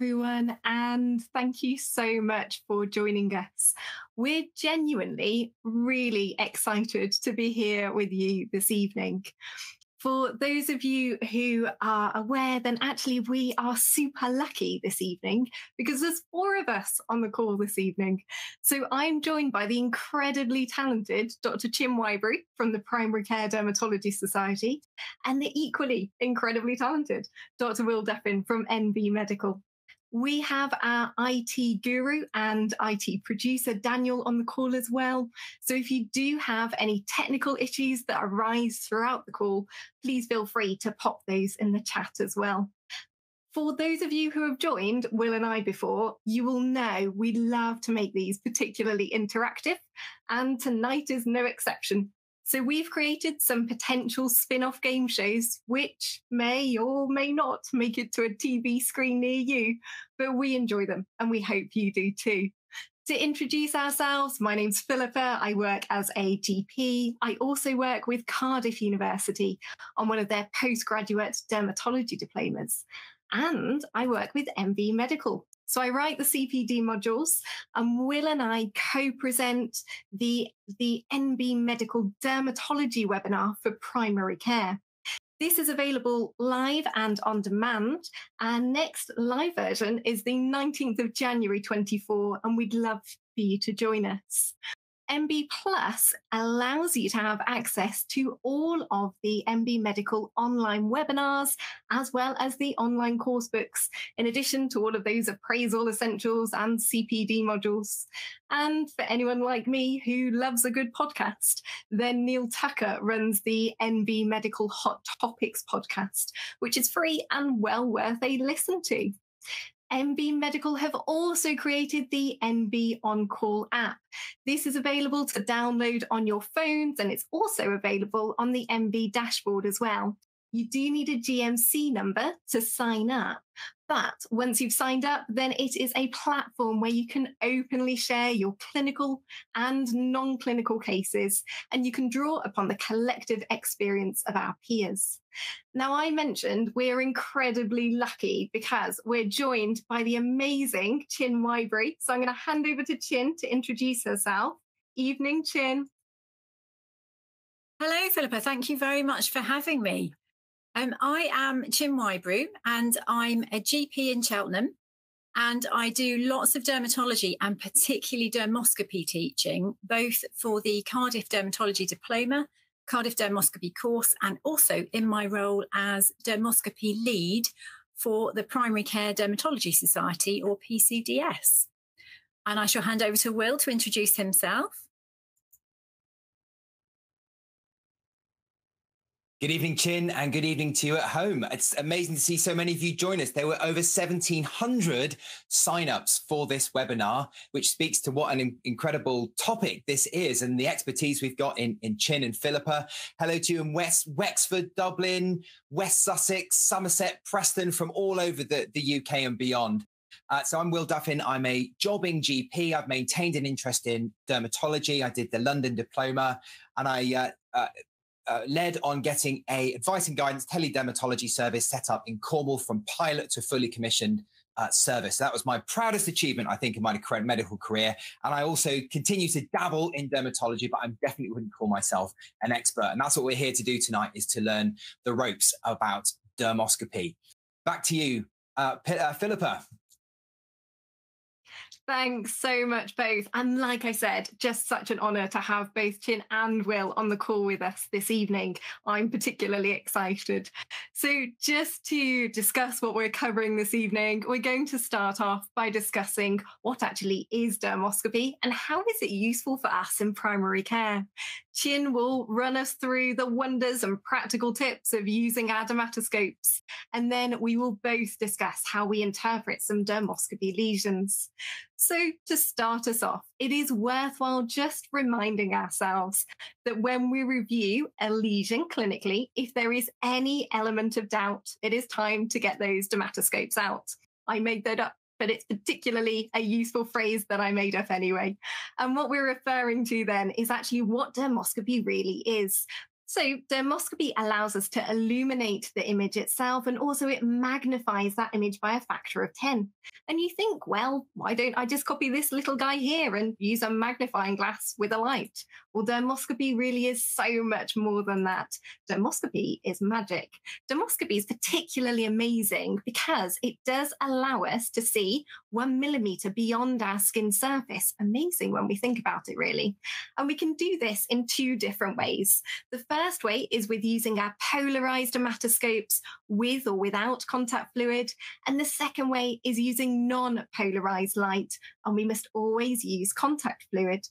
everyone, and thank you so much for joining us. We're genuinely really excited to be here with you this evening. For those of you who are aware, then actually we are super lucky this evening because there's four of us on the call this evening. So I'm joined by the incredibly talented Dr. Chin Whybrew from the Primary Care Dermatology Society and the equally incredibly talented Dr. Will Duffin from NB Medical. We have our IT guru and IT producer, Daniel, on the call as well. So if you do have any technical issues that arise throughout the call, please feel free to pop those in the chat as well. For those of you who have joined Will and I before, you will know we love to make these particularly interactive, and tonight is no exception. So we've created some potential spin-off game shows, which may or may not make it to a TV screen near you, but we enjoy them and we hope you do too. To introduce ourselves, my name's Philippa. I work as a GP. I also work with Cardiff University on one of their postgraduate dermatology diplomas. And I work with NB Medical, so I write the CPD modules, and Will and I co-present the the NB Medical Dermatology webinar for primary care. This is available live and on demand. Our next live version is the 19th of January 24, and we'd love for you to join us. NB Plus allows you to have access to all of the NB Medical online webinars, as well as the online course books, in addition to all of those appraisal essentials and CPD modules. And for anyone like me who loves a good podcast, then Neil Tucker runs the NB Medical Hot Topics podcast, which is free and well worth a listen to. NB Medical have also created the NB On Call app. This is available to download on your phones and it's also available on the NB dashboard as well. You do need a GMC number to sign up, but once you've signed up, then it is a platform where you can openly share your clinical and non clinical cases, and you can draw upon the collective experience of our peers. Now, I mentioned we're incredibly lucky because we're joined by the amazing Chin Whybrew. So I'm going to hand over to Chin to introduce herself. Evening, Chin. Hello, Philippa. Thank you very much for having me. Um, I am Chin Whybrew and I'm a GP in Cheltenham. And I do lots of dermatology and particularly dermoscopy teaching, both for the Cardiff Dermatology Diploma, Cardiff Dermoscopy course, and also in my role as dermoscopy lead for the Primary Care Dermatology Society or PCDS. And I shall hand over to Will to introduce himself. Good evening, Chin, and good evening to you at home. It's amazing to see so many of you join us. There were over 1,700 signups for this webinar, which speaks to what an incredible topic this is and the expertise we've got in, in Chin and Philippa. Hello to you in West Wexford, Dublin, West Sussex, Somerset, Preston, from all over the, the UK and beyond. Uh, so I'm Will Duffin. I'm a jobbing GP. I've maintained an interest in dermatology. I did the London diploma, and I uh, uh, uh, led on getting a advice and guidance teledermatology service set up in Cornwall from pilot to fully commissioned uh, service. That was my proudest achievement, I think, in my current medical career. And I also continue to dabble in dermatology, but I definitely wouldn't call myself an expert. And that's what we're here to do tonight: is to learn the ropes about dermoscopy. Back to you, uh, P- uh, Philippa. Thanks so much, both. And like I said, just such an honour to have both Chin and Will on the call with us this evening. I'm particularly excited. So, just to discuss what we're covering this evening, we're going to start off by discussing what actually is dermoscopy and how is it useful for us in primary care. Chin will run us through the wonders and practical tips of using our dermatoscopes. And then we will both discuss how we interpret some dermoscopy lesions. So, to start us off, it is worthwhile just reminding ourselves that when we review a lesion clinically, if there is any element of doubt, it is time to get those dermatoscopes out. I made that up but it's particularly a useful phrase that I made up anyway. And what we're referring to then is actually what dermoscopy really is. So dermoscopy allows us to illuminate the image itself and also it magnifies that image by a factor of 10. And you think, well, why don't I just copy this little guy here and use a magnifying glass with a light? Dermoscopy really is so much more than that. Dermoscopy is magic. Dermoscopy is particularly amazing because it does allow us to see one millimeter beyond our skin surface. Amazing when we think about it, really. And we can do this in two different ways. The first way is with using our polarized dermatoscopes with or without contact fluid. And the second way is using non polarized light. And we must always use contact fluid.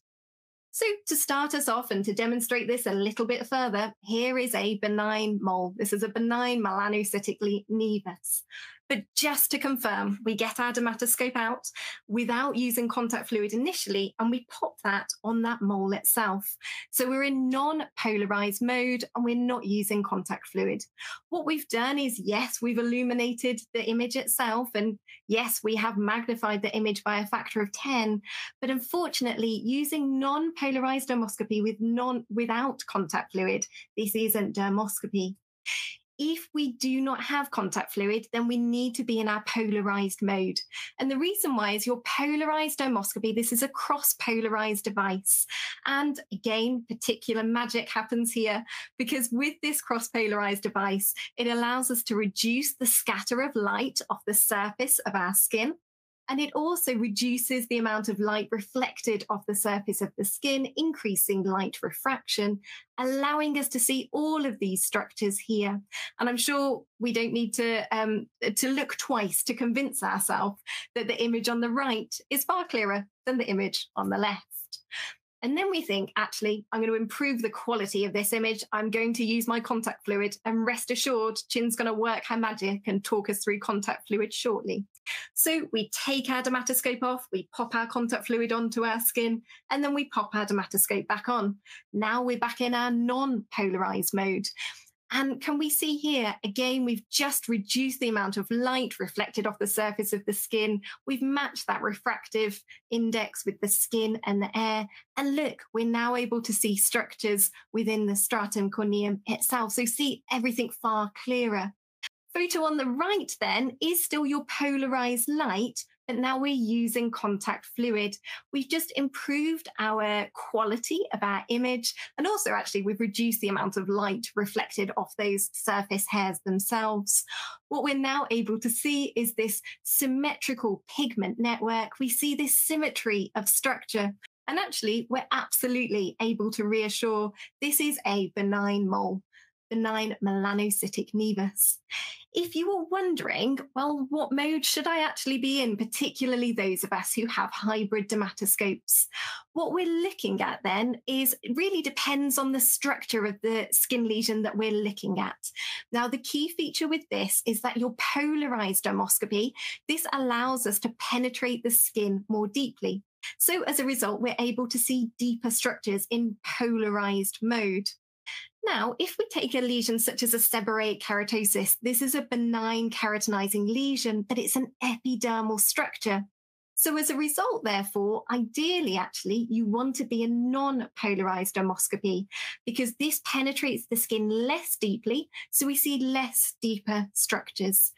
So to start us off and to demonstrate this a little bit further, here is a benign mole. This is a benign melanocytic nevus. But just to confirm, we get our dermatoscope out without using contact fluid initially, and we pop that on that mole itself. So we're in non-polarized mode and we're not using contact fluid. What we've done is, yes, we've illuminated the image itself, and yes, we have magnified the image by a factor of 10. But unfortunately, using non-polarized dermoscopy with non without contact fluid, this isn't dermoscopy if we do not have contact fluid, then we need to be in our polarized mode. And the reason why is your polarized dermoscopy, this is a cross polarized device. And again, particular magic happens here because with this cross polarized device, it allows us to reduce the scatter of light off the surface of our skin and it also reduces the amount of light reflected off the surface of the skin, increasing light refraction, allowing us to see all of these structures here. And I'm sure we don't need to, um, to look twice to convince ourselves that the image on the right is far clearer than the image on the left. And then we think, actually, I'm going to improve the quality of this image. I'm going to use my contact fluid and rest assured, Chin's going to work her magic and talk us through contact fluid shortly. So we take our dermatoscope off, we pop our contact fluid onto our skin, and then we pop our dermatoscope back on. Now we're back in our non-polarized mode. And can we see here, again, we've just reduced the amount of light reflected off the surface of the skin. We've matched that refractive index with the skin and the air. And look, we're now able to see structures within the stratum corneum itself. So see everything far clearer. Photo on the right then is still your polarized light, but now we're using contact fluid. We've just improved our quality of our image. And also, actually, we've reduced the amount of light reflected off those surface hairs themselves. What we're now able to see is this symmetrical pigment network. We see this symmetry of structure. And actually, we're absolutely able to reassure this is a benign mole benign melanocytic nevus. If you were wondering, well, what mode should I actually be in, particularly those of us who have hybrid dermatoscopes? What we're looking at then is really depends on the structure of the skin lesion that we're looking at. Now, the key feature with this is that your polarized dermoscopy, this allows us to penetrate the skin more deeply. So as a result, we're able to see deeper structures in polarized mode. Now, if we take a lesion such as a seborrheic keratosis, this is a benign keratinizing lesion, but it's an epidermal structure. So as a result, therefore, ideally, actually, you want to be a non-polarized dermoscopy because this penetrates the skin less deeply. So we see less deeper structures.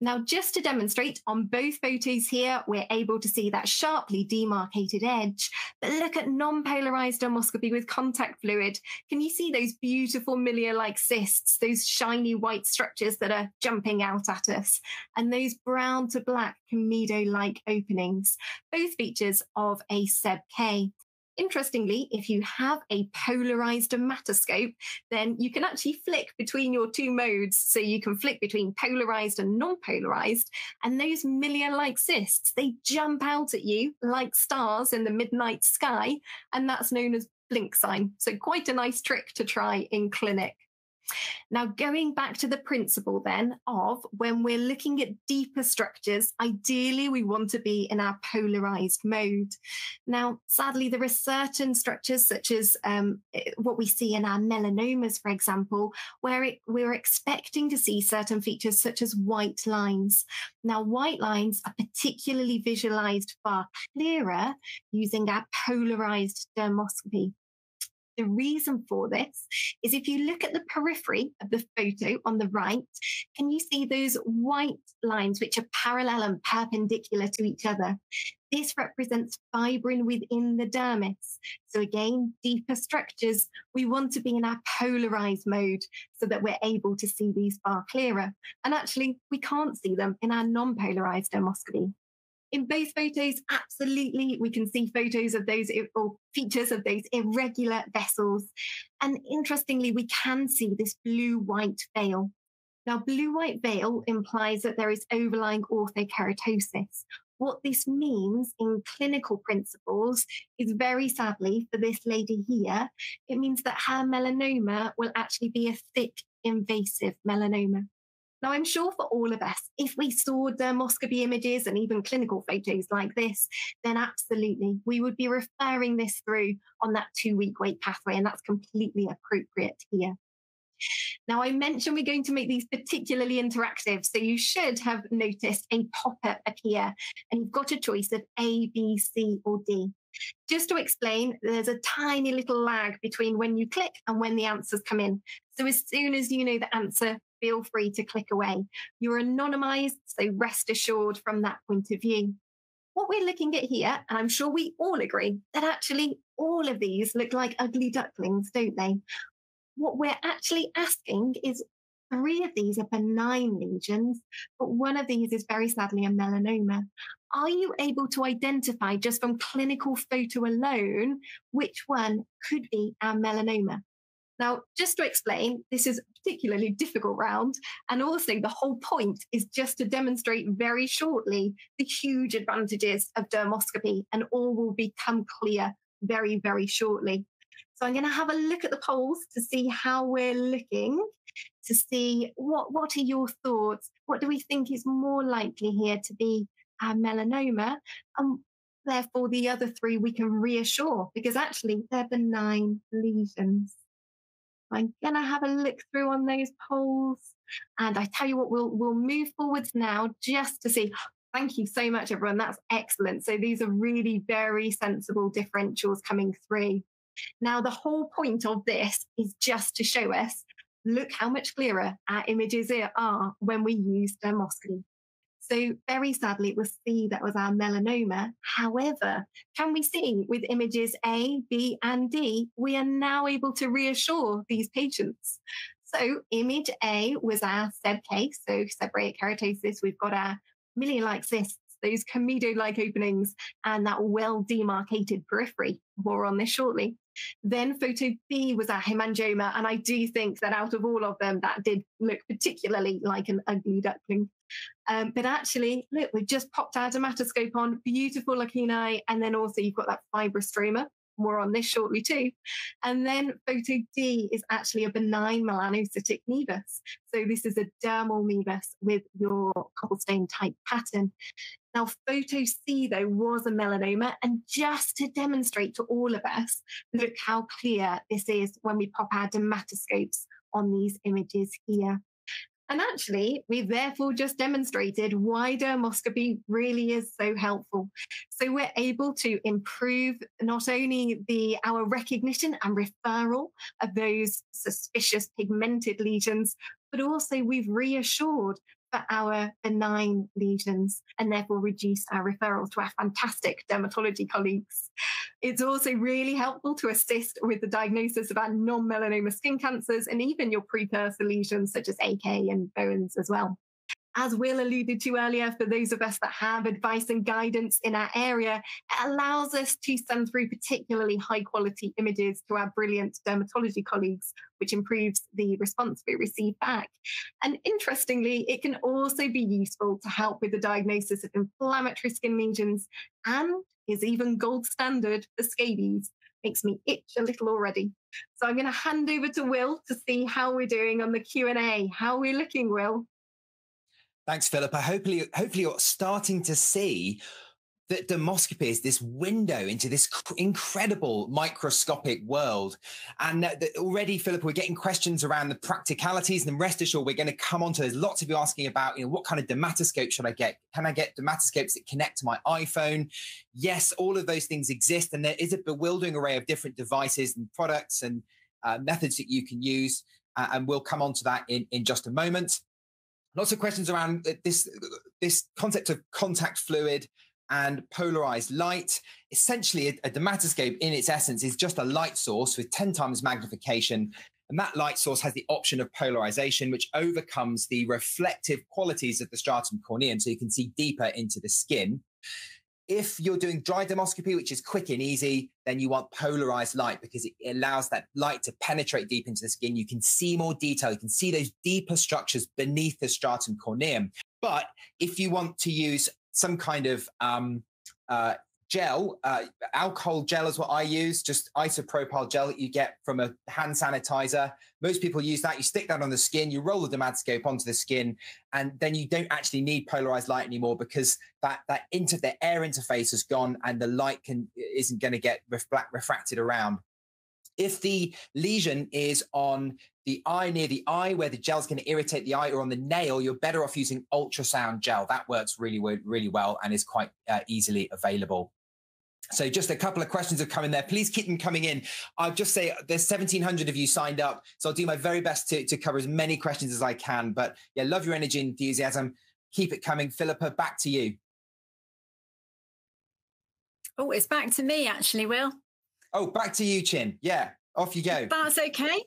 Now, just to demonstrate on both photos here, we're able to see that sharply demarcated edge, but look at non-polarized dermoscopy with contact fluid. Can you see those beautiful milia-like cysts, those shiny white structures that are jumping out at us and those brown to black comedo-like openings? Both features of a SEB-K. Interestingly, if you have a polarized dermatoscope, then you can actually flick between your two modes. So you can flick between polarized and non-polarized. And those milia-like cysts, they jump out at you like stars in the midnight sky. And that's known as blink sign. So quite a nice trick to try in clinic. Now, going back to the principle then of when we're looking at deeper structures, ideally we want to be in our polarized mode. Now, sadly, there are certain structures such as um, eh, what we see in our melanomas, for example, where it, we're expecting to see certain features such as white lines. Now, white lines are particularly visualized far clearer using our polarized dermoscopy. The reason for this is if you look at the periphery of the photo on the right, can you see those white lines which are parallel and perpendicular to each other? This represents fibrin within the dermis. So again, deeper structures, we want to be in our polarized mode so that we're able to see these far clearer. And actually, we can't see them in our non-polarized dermoscopy. In both photos, absolutely, we can see photos of those or features of those irregular vessels. And interestingly, we can see this blue-white veil. Now, blue-white veil implies that there is overlying orthokeratosis, what this means in clinical principles is very sadly for this lady here, it means that her melanoma will actually be a thick, invasive melanoma. Now, I'm sure for all of us, if we saw dermoscopy images and even clinical photos like this, then absolutely we would be referring this through on that two week wait pathway, and that's completely appropriate here. Now, I mentioned we're going to make these particularly interactive, so you should have noticed a pop up appear, and you've got a choice of A, B, C, or D. Just to explain, there's a tiny little lag between when you click and when the answers come in. So as soon as you know the answer, feel free to click away. You're anonymized, so rest assured from that point of view. What we're looking at here, and I'm sure we all agree, that actually all of these look like ugly ducklings, don't they? What we're actually asking is three of these are benign lesions, but one of these is very sadly a melanoma. Are you able to identify just from clinical photo alone which one could be our melanoma? Now, just to explain, this is a particularly difficult round. And also, the whole point is just to demonstrate very shortly the huge advantages of dermoscopy, and all will become clear very, very shortly. So I'm going to have a look at the polls to see how we're looking, to see what, what are your thoughts? What do we think is more likely here to be melanoma? And therefore, the other three we can reassure because actually they're benign lesions. I'm going to have a look through on those polls. And I tell you what, we'll, we'll move forwards now just to see. Thank you so much, everyone. That's excellent. So these are really very sensible differentials coming through. Now, the whole point of this is just to show us look how much clearer our images are when we use dermoscopy. So very sadly, it was C that was our melanoma. However, can we see with images A, B, and D, we are now able to reassure these patients. So image A was our SEB case, so seborrheic keratosis. We've got our milia-like cysts those comedo-like openings and that well demarcated periphery. More on this shortly. Then photo B was our hemangioma, and I do think that out of all of them, that did look particularly like an ugly duckling. Um, but actually, look, we've just popped our dermatoscope on, beautiful lacunae, and then also you've got that fibrous fibrostroma. More on this shortly too. And then photo D is actually a benign melanocytic nevus. So this is a dermal nevus with your cobblestone type pattern. Now, photo C, though, was a melanoma. And just to demonstrate to all of us, look how clear this is when we pop our dermatoscopes on these images here. And actually, we've therefore just demonstrated why dermoscopy really is so helpful. So we're able to improve not only the our recognition and referral of those suspicious pigmented lesions, but also we've reassured for our benign lesions and therefore reduce our referrals to our fantastic dermatology colleagues. It's also really helpful to assist with the diagnosis of our non melanoma skin cancers and even your precursor lesions such as AK and Bowen's as well as Will alluded to earlier, for those of us that have advice and guidance in our area, it allows us to send through particularly high quality images to our brilliant dermatology colleagues, which improves the response we receive back. And interestingly, it can also be useful to help with the diagnosis of inflammatory skin lesions and is even gold standard for scabies makes me itch a little already. So I'm going to hand over to Will to see how we're doing on the Q&A. How are we looking, Will? Thanks, Philippa. Hopefully, hopefully you're starting to see that dermoscopy is this window into this incredible microscopic world. And already, Philip, we're getting questions around the practicalities. And rest assured, we're going to come on to there's lots of you asking about, you know, what kind of dermatoscope should I get? Can I get dermatoscopes that connect to my iPhone? Yes, all of those things exist. And there is a bewildering array of different devices and products and uh, methods that you can use. Uh, and we'll come on to that in, in just a moment. Lots of questions around this, this concept of contact fluid and polarized light. Essentially, a, a dermatoscope in its essence is just a light source with 10 times magnification. And that light source has the option of polarization, which overcomes the reflective qualities of the stratum corneum. So you can see deeper into the skin. If you're doing dry dermoscopy, which is quick and easy, then you want polarized light because it allows that light to penetrate deep into the skin. You can see more detail. You can see those deeper structures beneath the stratum corneum. But if you want to use some kind of um, uh, gel, uh, alcohol gel is what I use, just isopropyl gel that you get from a hand sanitizer. Most people use that. You stick that on the skin, you roll the dermatoscope onto the skin, and then you don't actually need polarized light anymore because that that inter the air interface is gone and the light can isn't going to get refracted around. If the lesion is on the eye near the eye where the gel's going to irritate the eye or on the nail, you're better off using ultrasound gel. That works really, really well and is quite uh, easily available. So just a couple of questions have come in there. Please keep them coming in. I'll just say there's 1,700 of you signed up. So I'll do my very best to, to cover as many questions as I can. But yeah, love your energy and enthusiasm. Keep it coming. Philippa, back to you. Oh, it's back to me actually, Will. Oh, back to you, Chin. Yeah. Off you go. That's okay.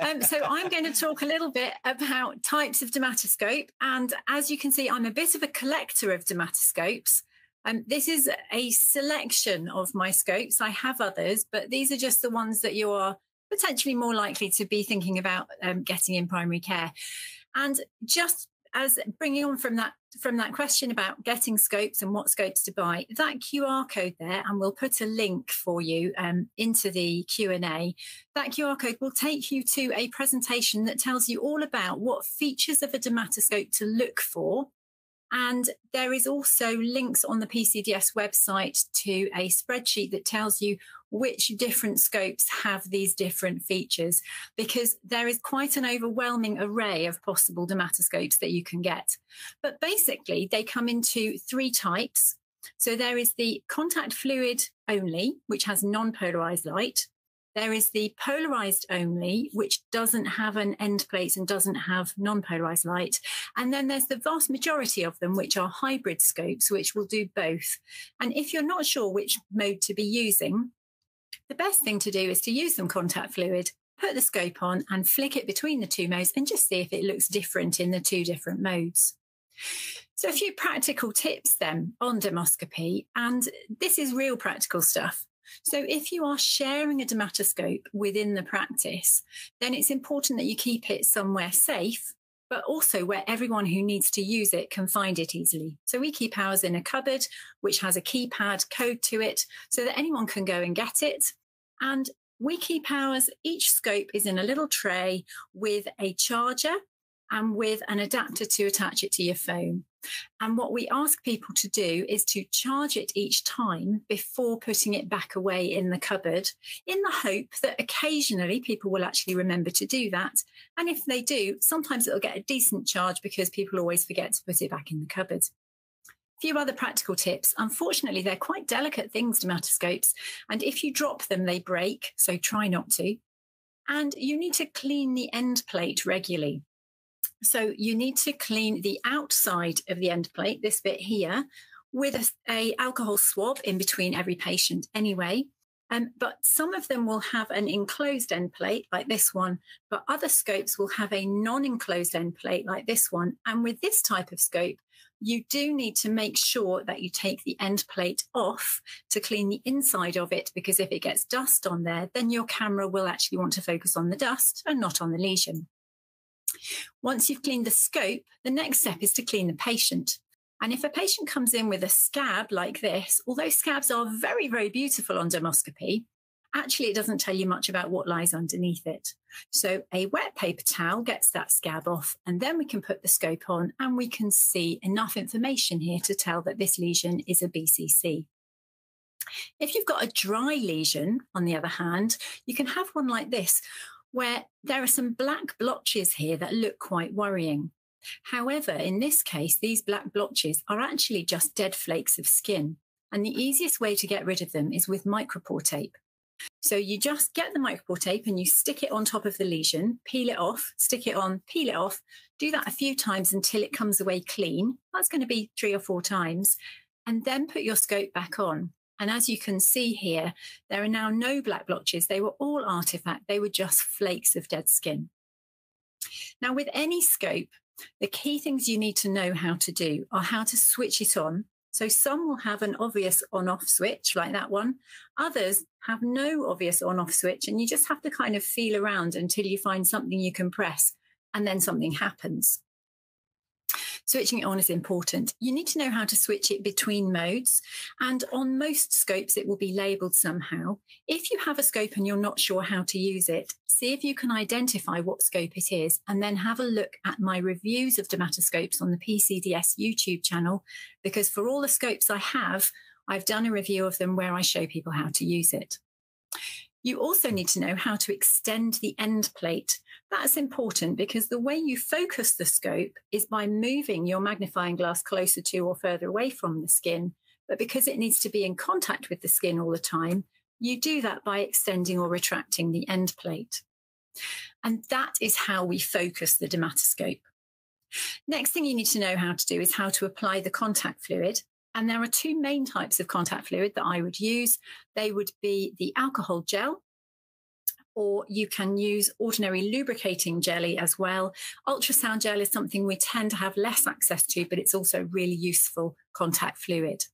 um, so I'm going to talk a little bit about types of dermatoscope. And as you can see, I'm a bit of a collector of dermatoscopes. Um, this is a selection of my scopes. I have others, but these are just the ones that you are potentially more likely to be thinking about um, getting in primary care. And just as bringing on from that from that question about getting scopes and what scopes to buy that qr code there and we'll put a link for you um, into the q&a that qr code will take you to a presentation that tells you all about what features of a dermatoscope to look for and there is also links on the PCDS website to a spreadsheet that tells you which different scopes have these different features, because there is quite an overwhelming array of possible dermatoscopes that you can get. But basically, they come into three types. So there is the contact fluid only, which has non polarized light. There is the polarized only, which doesn't have an end plate and doesn't have non polarized light. And then there's the vast majority of them, which are hybrid scopes, which will do both. And if you're not sure which mode to be using, the best thing to do is to use some contact fluid, put the scope on and flick it between the two modes and just see if it looks different in the two different modes. So, a few practical tips then on dermoscopy, and this is real practical stuff. So if you are sharing a dermatoscope within the practice, then it's important that you keep it somewhere safe, but also where everyone who needs to use it can find it easily. So we keep ours in a cupboard, which has a keypad code to it so that anyone can go and get it. And we keep ours, each scope is in a little tray with a charger and with an adapter to attach it to your phone. And what we ask people to do is to charge it each time before putting it back away in the cupboard, in the hope that occasionally people will actually remember to do that. And if they do, sometimes it'll get a decent charge because people always forget to put it back in the cupboard. A few other practical tips. Unfortunately, they're quite delicate things, dermatoscopes. And if you drop them, they break. So try not to. And you need to clean the end plate regularly. So you need to clean the outside of the end plate, this bit here, with a, a alcohol swab in between every patient anyway. Um, but some of them will have an enclosed end plate like this one, but other scopes will have a non enclosed end plate like this one. And with this type of scope, you do need to make sure that you take the end plate off to clean the inside of it, because if it gets dust on there, then your camera will actually want to focus on the dust and not on the lesion. Once you've cleaned the scope, the next step is to clean the patient. And if a patient comes in with a scab like this, although scabs are very, very beautiful on dermoscopy, actually it doesn't tell you much about what lies underneath it. So a wet paper towel gets that scab off, and then we can put the scope on and we can see enough information here to tell that this lesion is a BCC. If you've got a dry lesion, on the other hand, you can have one like this, where there are some black blotches here that look quite worrying. However, in this case, these black blotches are actually just dead flakes of skin. And the easiest way to get rid of them is with micropore tape. So you just get the micropore tape and you stick it on top of the lesion, peel it off, stick it on, peel it off. Do that a few times until it comes away clean. That's going to be three or four times. And then put your scope back on. And as you can see here, there are now no black blotches. They were all artifact. They were just flakes of dead skin. Now, with any scope, the key things you need to know how to do are how to switch it on. So some will have an obvious on off switch like that one. Others have no obvious on off switch and you just have to kind of feel around until you find something you can press and then something happens switching it on is important. You need to know how to switch it between modes. And on most scopes, it will be labeled somehow. If you have a scope and you're not sure how to use it, see if you can identify what scope it is, and then have a look at my reviews of dermatoscopes on the PCDS YouTube channel, because for all the scopes I have, I've done a review of them where I show people how to use it. You also need to know how to extend the end plate. That's important because the way you focus the scope is by moving your magnifying glass closer to or further away from the skin. But because it needs to be in contact with the skin all the time, you do that by extending or retracting the end plate. And that is how we focus the dermatoscope. Next thing you need to know how to do is how to apply the contact fluid. And there are two main types of contact fluid that I would use. They would be the alcohol gel, or you can use ordinary lubricating jelly as well. Ultrasound gel is something we tend to have less access to, but it's also really useful contact fluid.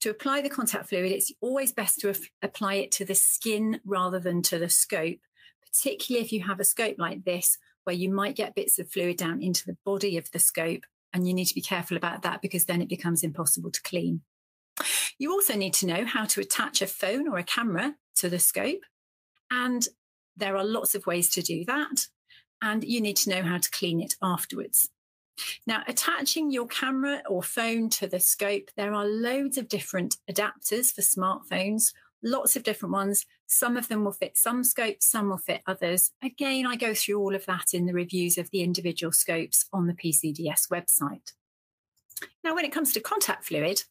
To apply the contact fluid, it's always best to apply it to the skin rather than to the scope, particularly if you have a scope like this, where you might get bits of fluid down into the body of the scope and you need to be careful about that because then it becomes impossible to clean. You also need to know how to attach a phone or a camera to the scope. And there are lots of ways to do that. And you need to know how to clean it afterwards. Now, attaching your camera or phone to the scope, there are loads of different adapters for smartphones lots of different ones. Some of them will fit some scopes, some will fit others. Again, I go through all of that in the reviews of the individual scopes on the PCDS website. Now, when it comes to contact fluid,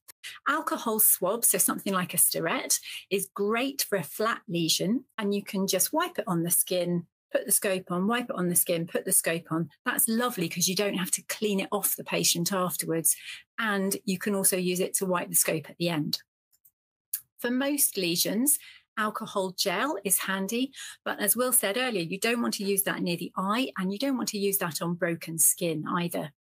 alcohol swab, so something like a Sterets, is great for a flat lesion, and you can just wipe it on the skin, put the scope on, wipe it on the skin, put the scope on. That's lovely because you don't have to clean it off the patient afterwards. And you can also use it to wipe the scope at the end. For most lesions, alcohol gel is handy. But as Will said earlier, you don't want to use that near the eye and you don't want to use that on broken skin either.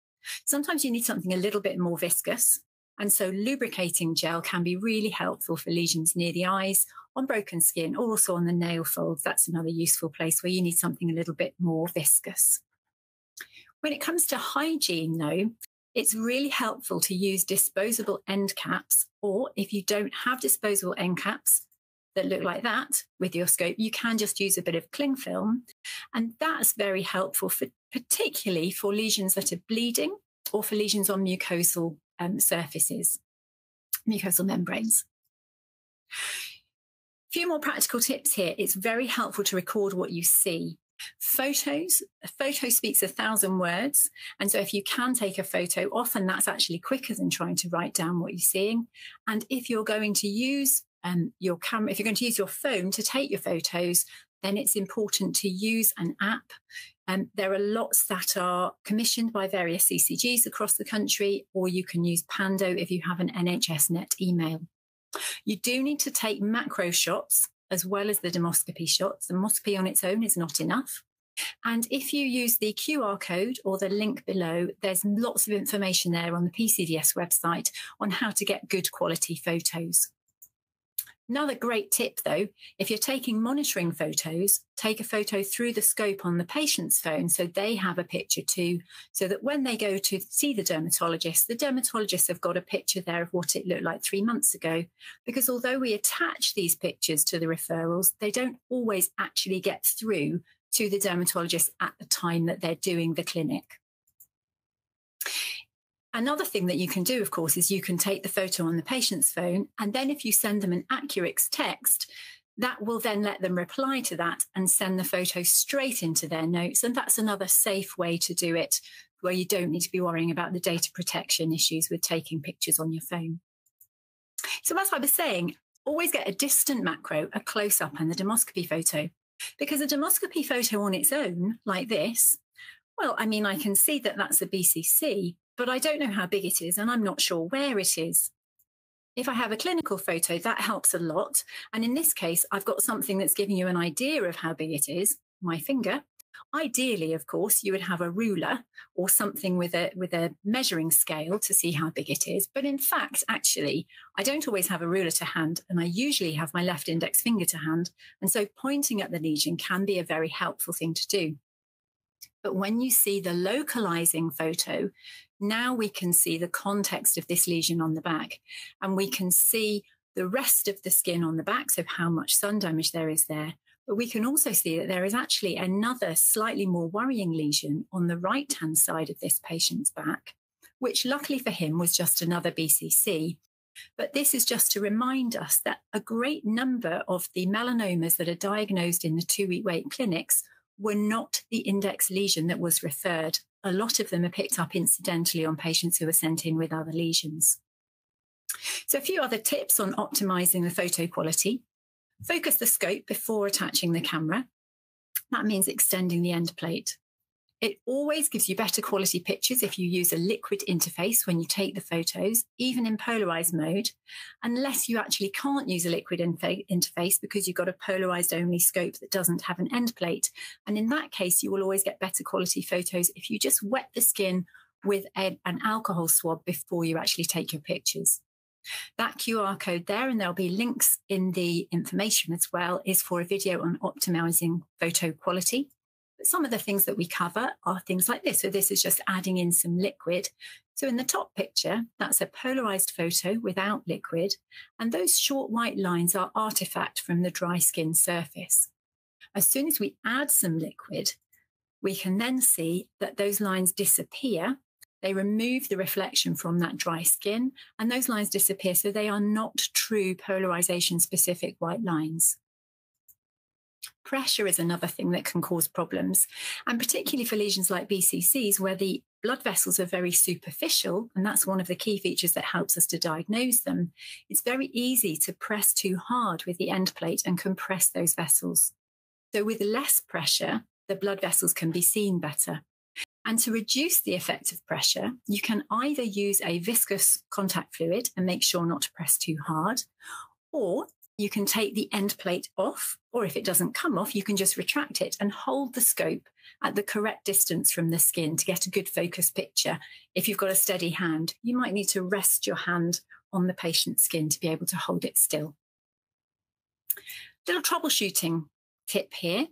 Sometimes you need something a little bit more viscous. And so lubricating gel can be really helpful for lesions near the eyes, on broken skin, or also on the nail folds. That's another useful place where you need something a little bit more viscous. When it comes to hygiene, though, it's really helpful to use disposable end caps, or if you don't have disposable end caps that look like that with your scope, you can just use a bit of cling film. And that's very helpful for particularly for lesions that are bleeding or for lesions on mucosal um, surfaces, mucosal membranes. A few more practical tips here. It's very helpful to record what you see. Photos, a photo speaks a thousand words. And so if you can take a photo, often that's actually quicker than trying to write down what you're seeing. And if you're going to use um, your camera, if you're going to use your phone to take your photos, then it's important to use an app. Um, there are lots that are commissioned by various CCGs across the country, or you can use Pando if you have an NHS Net email. You do need to take macro shots as well as the dermoscopy shots. The dermoscopy on its own is not enough. And if you use the QR code or the link below, there's lots of information there on the PCDS website on how to get good quality photos. Another great tip though, if you're taking monitoring photos, take a photo through the scope on the patient's phone so they have a picture too, so that when they go to see the dermatologist, the dermatologists have got a picture there of what it looked like three months ago. Because although we attach these pictures to the referrals, they don't always actually get through to the dermatologist at the time that they're doing the clinic. Another thing that you can do, of course, is you can take the photo on the patient's phone. And then if you send them an Accurx text, that will then let them reply to that and send the photo straight into their notes. And that's another safe way to do it where you don't need to be worrying about the data protection issues with taking pictures on your phone. So, as I was saying, always get a distant macro, a close up, and the dermoscopy photo. Because a dermoscopy photo on its own, like this, well, I mean, I can see that that's a BCC, but I don't know how big it is and I'm not sure where it is. If I have a clinical photo, that helps a lot. And in this case, I've got something that's giving you an idea of how big it is, my finger. Ideally, of course, you would have a ruler or something with a with a measuring scale to see how big it is. But in fact, actually, I don't always have a ruler to hand, and I usually have my left index finger to hand. And so pointing at the lesion can be a very helpful thing to do. But when you see the localizing photo, now we can see the context of this lesion on the back and we can see the rest of the skin on the back, so how much sun damage there is there. But we can also see that there is actually another slightly more worrying lesion on the right hand side of this patient's back, which luckily for him was just another BCC. But this is just to remind us that a great number of the melanomas that are diagnosed in the two week wait clinics were not the index lesion that was referred. A lot of them are picked up incidentally on patients who are sent in with other lesions. So, a few other tips on optimizing the photo quality. Focus the scope before attaching the camera. That means extending the end plate. It always gives you better quality pictures if you use a liquid interface when you take the photos, even in polarized mode, unless you actually can't use a liquid infa- interface because you've got a polarized only scope that doesn't have an end plate. And in that case, you will always get better quality photos if you just wet the skin with a, an alcohol swab before you actually take your pictures. That QR code there, and there'll be links in the information as well, is for a video on optimizing photo quality. But some of the things that we cover are things like this. So this is just adding in some liquid. So in the top picture, that's a polarized photo without liquid. And those short white lines are artifact from the dry skin surface. As soon as we add some liquid, we can then see that those lines disappear. They remove the reflection from that dry skin and those lines disappear. So they are not true polarization specific white lines. Pressure is another thing that can cause problems, and particularly for lesions like BCCs, where the blood vessels are very superficial, and that's one of the key features that helps us to diagnose them. It's very easy to press too hard with the end plate and compress those vessels. So, with less pressure, the blood vessels can be seen better. And to reduce the effect of pressure, you can either use a viscous contact fluid and make sure not to press too hard, or you can take the end plate off, or if it doesn't come off, you can just retract it and hold the scope at the correct distance from the skin to get a good focus picture. If you've got a steady hand, you might need to rest your hand on the patient's skin to be able to hold it still. Little troubleshooting tip here.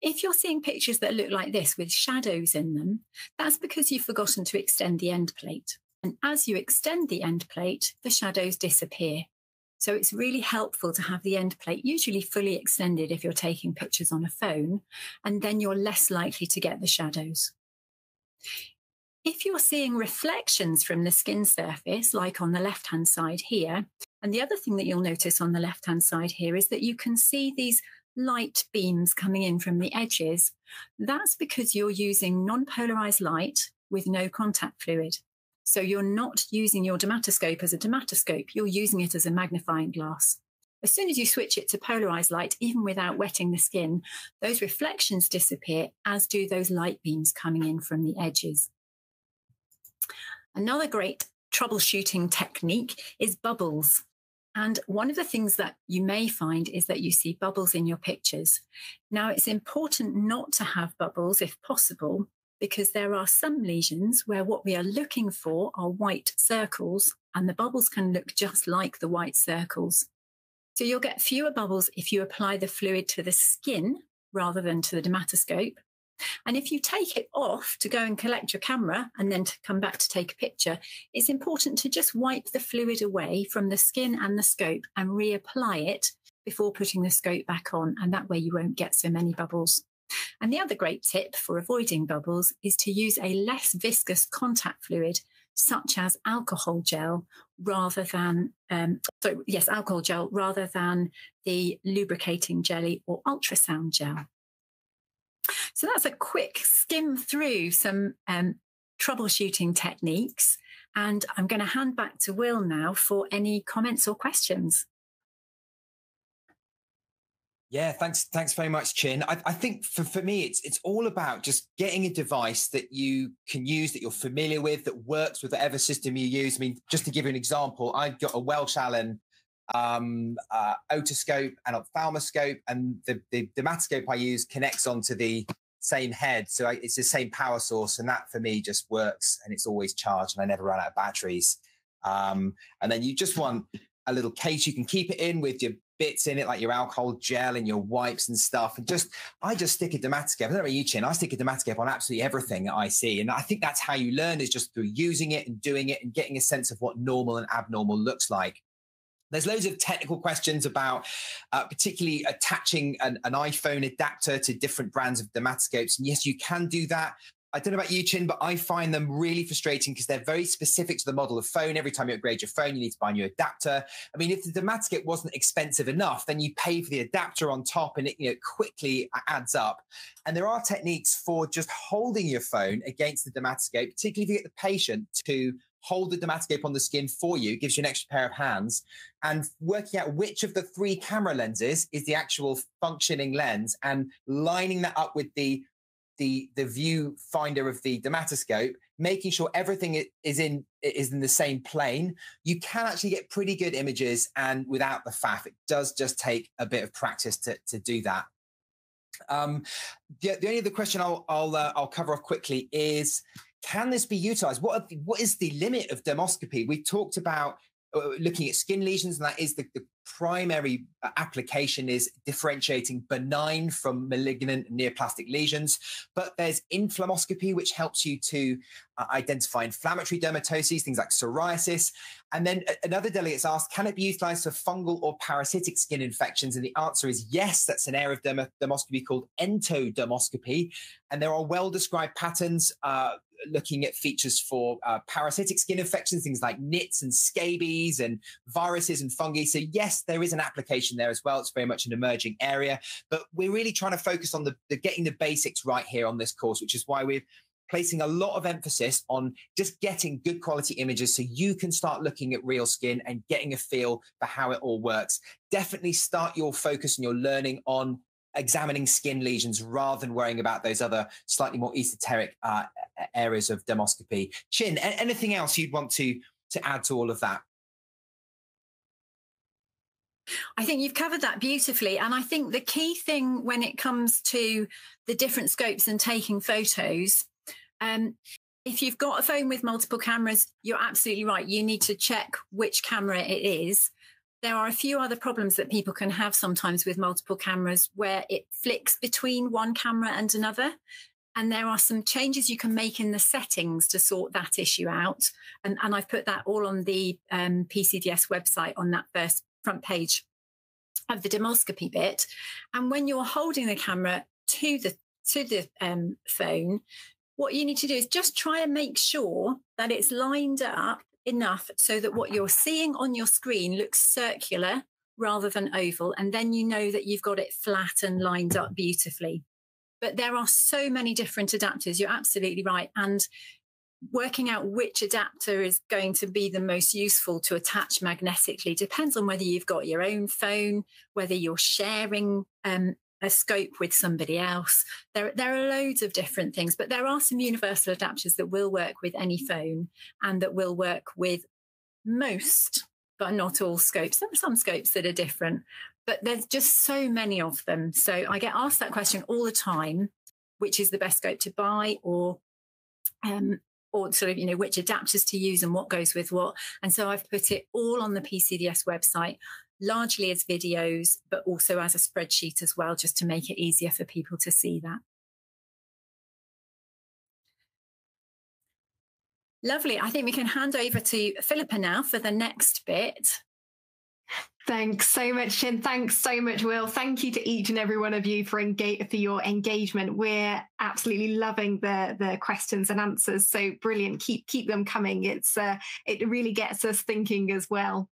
If you're seeing pictures that look like this with shadows in them, that's because you've forgotten to extend the end plate. And as you extend the end plate, the shadows disappear. So it's really helpful to have the end plate usually fully extended if you're taking pictures on a phone, and then you're less likely to get the shadows. If you're seeing reflections from the skin surface, like on the left hand side here, and the other thing that you'll notice on the left hand side here is that you can see these light beams coming in from the edges. That's because you're using non polarized light with no contact fluid. So you're not using your dermatoscope as a dermatoscope, you're using it as a magnifying glass. As soon as you switch it to polarized light, even without wetting the skin, those reflections disappear, as do those light beams coming in from the edges. Another great troubleshooting technique is bubbles. And one of the things that you may find is that you see bubbles in your pictures. Now, it's important not to have bubbles if possible, because there are some lesions where what we are looking for are white circles and the bubbles can look just like the white circles. So you'll get fewer bubbles if you apply the fluid to the skin rather than to the dermatoscope. And if you take it off to go and collect your camera and then to come back to take a picture, it's important to just wipe the fluid away from the skin and the scope and reapply it before putting the scope back on. And that way you won't get so many bubbles. And the other great tip for avoiding bubbles is to use a less viscous contact fluid such as alcohol gel, rather than, um, so yes, alcohol gel rather than the lubricating jelly or ultrasound gel. So that's a quick skim through some um, troubleshooting techniques. And I'm going to hand back to Will now for any comments or questions. Yeah, thanks. Thanks very much, Chin. I, I, think for, for me, it's it's all about just getting a device that you can use, that you're familiar with, that works with whatever system you use. I mean, just to give you an example, I've got a Welch Allyn um, uh, otoscope and ophthalmoscope, and the, the dermatoscope I use connects onto the same head, so I, it's the same power source, and that for me just works, and it's always charged, and I never run out of batteries. Um, and then you just want a little case you can keep it in with your bits in it, like your alcohol gel and your wipes and stuff. And just, I just stick a dermatoscope. I don't know about you, Chin. I stick a dermatoscope on absolutely everything that I see. And I think that's how you learn is just through using it and doing it and getting a sense of what normal and abnormal looks like. There's loads of technical questions about uh, particularly attaching an, an, iPhone adapter to different brands of dermatoscopes. And yes, you can do that. I don't know about you, Chin, but I find them really frustrating because they're very specific to the model of phone. Every time you upgrade your phone, you need to buy a new adapter. I mean, if the Dermatic wasn't expensive enough, then you pay for the adapter on top and it you know, quickly adds up. And there are techniques for just holding your phone against the dermatoscope, particularly if you get the patient to hold the dermatoscope on the skin for you, gives you an extra pair of hands, and working out which of the three camera lenses is the actual functioning lens and lining that up with the the the viewfinder of the dermatoscope, making sure everything is in is in the same plane, you can actually get pretty good images. And without the faff, it does just take a bit of practice to to do that. Um, the, the only other question I'll I'll uh, I'll cover off quickly is. Can this be utilized? What, the, what is the limit of dermoscopy? We talked about looking at skin lesions, and that is the, the primary uh, application is differentiating benign from malignant neoplastic lesions. But there's inflammoscopy, which helps you to uh, identify inflammatory dermatoses, things like psoriasis. And then another delegate's asked, can it be utilized for fungal or parasitic skin infections? And the answer is yes, that's an area of derm- dermoscopy called entomodermoscopy. And there are well described patterns uh, looking at features for uh, parasitic skin infections, things like nits and scabies and viruses and fungi. So, yes, there is an application there as well. It's very much an emerging area, but we're really trying to focus on the, the getting the basics right here on this course, which is why we're placing a lot of emphasis on just getting good quality images so you can start looking at real skin and getting a feel for how it all works. Definitely start your focus and your learning on examining skin lesions rather than worrying about those other slightly more esoteric uh, areas of dermoscopy. Chin, anything else you'd want to to add to all of that? I think you've covered that beautifully. And I think the key thing when it comes to the different scopes and taking photos, um, if you've got a phone with multiple cameras, you're absolutely right. You need to check which camera it is there are a few other problems that people can have sometimes with multiple cameras where it flicks between one camera and another. And there are some changes you can make in the settings to sort that issue out. And, and I've put that all on the um, PCDS website on that first front page of the dermoscopy bit. And when you're holding the camera to the to the um, phone, what you need to do is just try and make sure that it's lined up enough so that what you're seeing on your screen looks circular rather than oval. And then you know that you've got it flat and lined up beautifully. But there are so many different adapters. You're absolutely right. And working out which adapter is going to be the most useful to attach magnetically depends on whether you've got your own phone, whether you're sharing um, a scope with somebody else. There, there are loads of different things, but there are some universal adapters that will work with any phone and that will work with most, but not all scopes. There are some scopes that are different, but there's just so many of them. So I get asked that question all the time, which is the best scope to buy or um, or sort of, you know, which adapters to use and what goes with what. And so I've put it all on the PCDS website largely as videos, but also as a spreadsheet as well, just to make it easier for people to see that. Lovely. I think we can hand over to Philippa now for the next bit. Thanks so much, Chin. Thanks so much, Will. Thank you to each and every one of you for engage for your engagement. We're absolutely loving the the questions and answers. So brilliant. Keep keep them coming. It's uh, it really gets us thinking as well.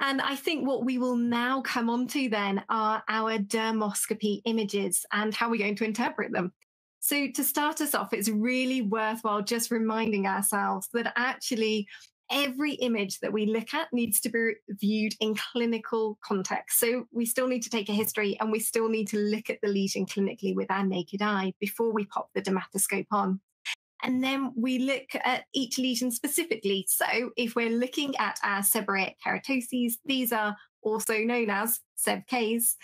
And I think what we will now come on to then are our dermoscopy images and how we're going to interpret them. So, to start us off, it's really worthwhile just reminding ourselves that actually every image that we look at needs to be viewed in clinical context. So we still need to take a history and we still need to look at the lesion clinically with our naked eye before we pop the dermatoscope on. And then we look at each lesion specifically. So if we're looking at our seborrheic keratoses, these are also known as SEBKs,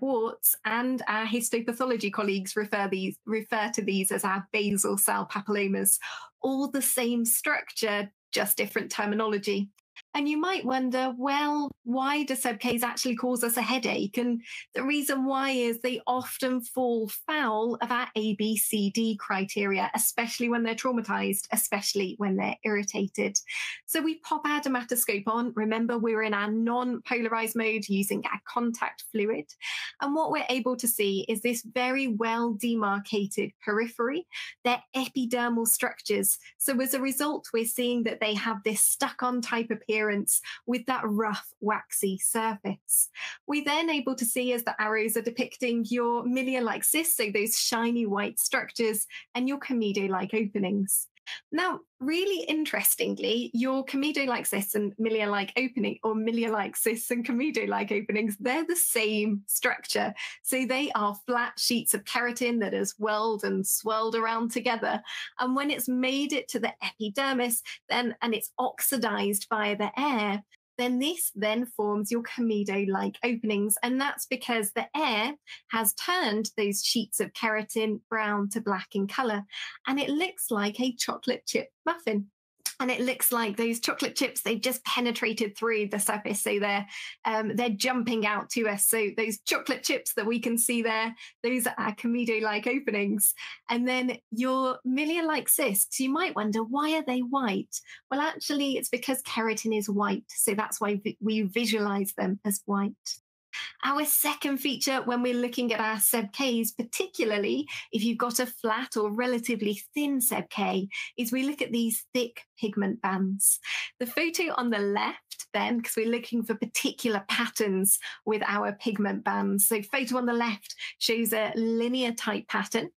warts, and our histopathology colleagues refer these refer to these as our basal cell papillomas. All the same structure, just different terminology. And you might wonder, well, why do SEBKs actually cause us a headache? And the reason why is they often fall foul of our ABCD criteria, especially when they're traumatized, especially when they're irritated. So we pop our dermatoscope on. Remember, we're in our non polarized mode using our contact fluid. And what we're able to see is this very well demarcated periphery. They're epidermal structures. So as a result, we're seeing that they have this stuck on type appearance appearance with that rough, waxy surface. We're then able to see as the arrows are depicting your milia-like cysts, so those shiny white structures, and your comedo-like openings. Now, really interestingly, your comedo-like cysts and milia-like opening, or milia-like cysts and comedo-like openings, they're the same structure. So they are flat sheets of keratin that is welled and swelled around together. And when it's made it to the epidermis, then and it's oxidized by the air, then this then forms your comedo-like openings. And that's because the air has turned those sheets of keratin brown to black in color. And it looks like a chocolate chip muffin and it looks like those chocolate chips they've just penetrated through the surface. So they're um, they're jumping out to us. So those chocolate chips that we can see there those are comedo like openings. And then your milia like cysts you might wonder why are they white? Well actually it's because keratin is white. So that's why we visualize them as white our second feature when we're looking at our SEBKs, particularly if you've got a flat or relatively thin SEBK, is we look at these thick pigment bands. The photo on the left, then, because we're looking for particular patterns with our pigment bands. So, photo on the left shows a linear type pattern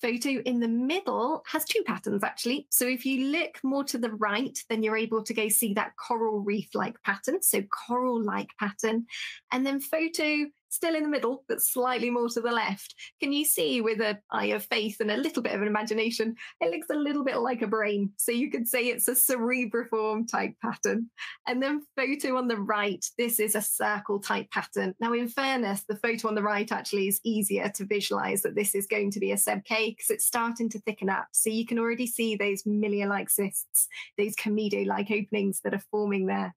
photo in the middle has two patterns actually. So if you look more to the right, then you're able to go see that coral reef like pattern. So coral like pattern. And then photo still in the middle, but slightly more to the left. Can you see with an eye of faith and a little bit of an imagination, it looks a little bit like a brain. So you could say it's a cerebriform type pattern. And then photo on the right, this is a circle type pattern. Now, in fairness, the photo on the right actually is easier to visualize that this is going to be a SEBK because it's starting to thicken up. So you can already see those milia-like cysts, those comedo-like openings that are forming there.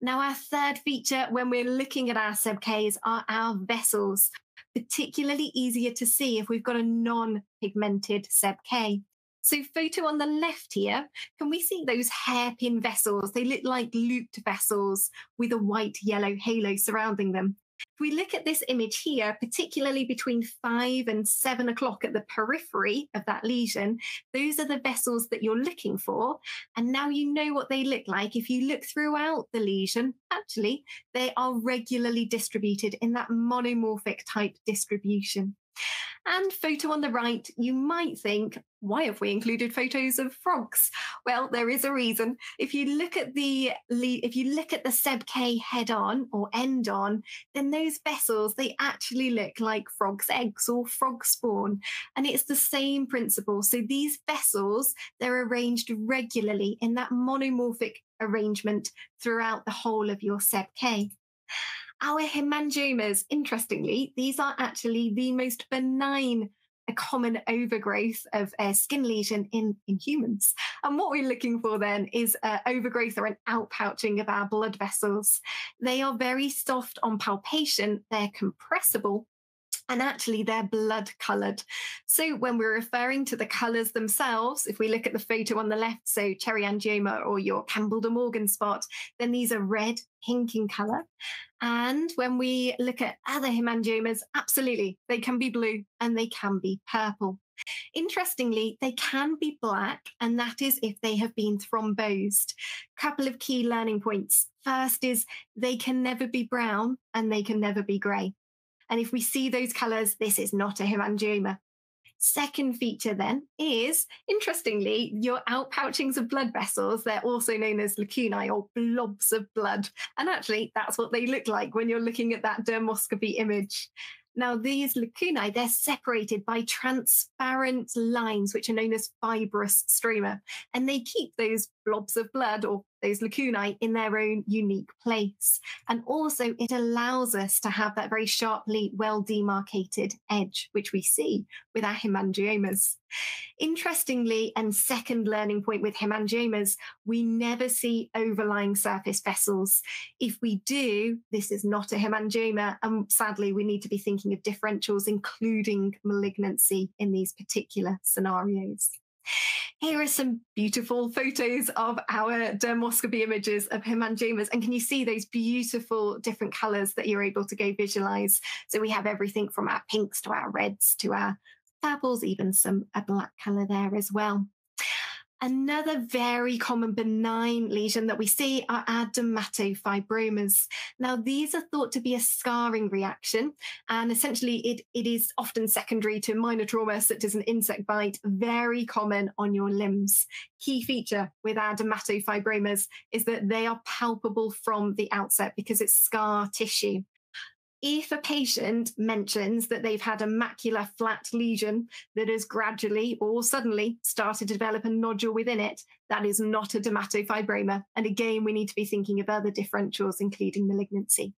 Now, our third feature when we're looking at our SEBKs are our vessels, particularly easier to see if we've got a non-pigmented SEBK. So photo on the left here, can we see those hairpin vessels? They look like looped vessels with a white yellow halo surrounding them. If we look at this image here, particularly between five and seven o'clock at the periphery of that lesion, those are the vessels that you're looking for. And now you know what they look like. If you look throughout the lesion, actually, they are regularly distributed in that monomorphic type distribution. And photo on the right, you might think, why have we included photos of frogs? Well, there is a reason. If you look at the if you look at the SEBK head on or end on, then those vessels they actually look like frogs' eggs or frog spawn, and it's the same principle. So these vessels they're arranged regularly in that monomorphic arrangement throughout the whole of your SEBK. Our hemangiomas, interestingly, these are actually the most benign a common overgrowth of a skin lesion in, in humans. And what we're looking for then is uh, overgrowth or an outpouching of our blood vessels. They are very soft on palpation, they're compressible, and actually they're blood coloured. So when we're referring to the colours themselves, if we look at the photo on the left, so cherry angioma or your Campbell de Morgan spot, then these are red, pink in colour. And when we look at other hemangiomas, absolutely, they can be blue and they can be purple. Interestingly, they can be black, and that is if they have been thrombosed. Couple of key learning points. First is they can never be brown and they can never be grey. And if we see those colours, this is not a hemangioma. Second feature then is, interestingly, your outpouchings of blood vessels. They're also known as lacunae or blobs of blood. And actually, that's what they look like when you're looking at that dermoscopy image. Now, these lacunae, they're separated by transparent lines, which are known as fibrous stroma, and they keep those blobs of blood or those lacunae in their own unique place. And also, it allows us to have that very sharply well demarcated edge, which we see with our hemangiomas. Interestingly, and second learning point with hemangiomas, we never see overlying surface vessels. If we do, this is not a hemangioma. And sadly, we need to be thinking of differentials, including malignancy in these particular scenarios. Here are some beautiful photos of our dermoscopy images of hemangiomas. And can you see those beautiful different colors that you're able to go visualize? So we have everything from our pinks to our reds to our purples, even some a black color there as well. Another very common benign lesion that we see are our. Now, these are thought to be a scarring reaction, and essentially, it, it is often secondary to minor trauma, such as an insect bite, very common on your limbs. Key feature with our is that they are palpable from the outset because it's scar tissue if a patient mentions that they've had a macular flat lesion that has gradually or suddenly started to develop a nodule within it, that is not a dermatofibroma. And again, we need to be thinking of other differentials, including malignancy.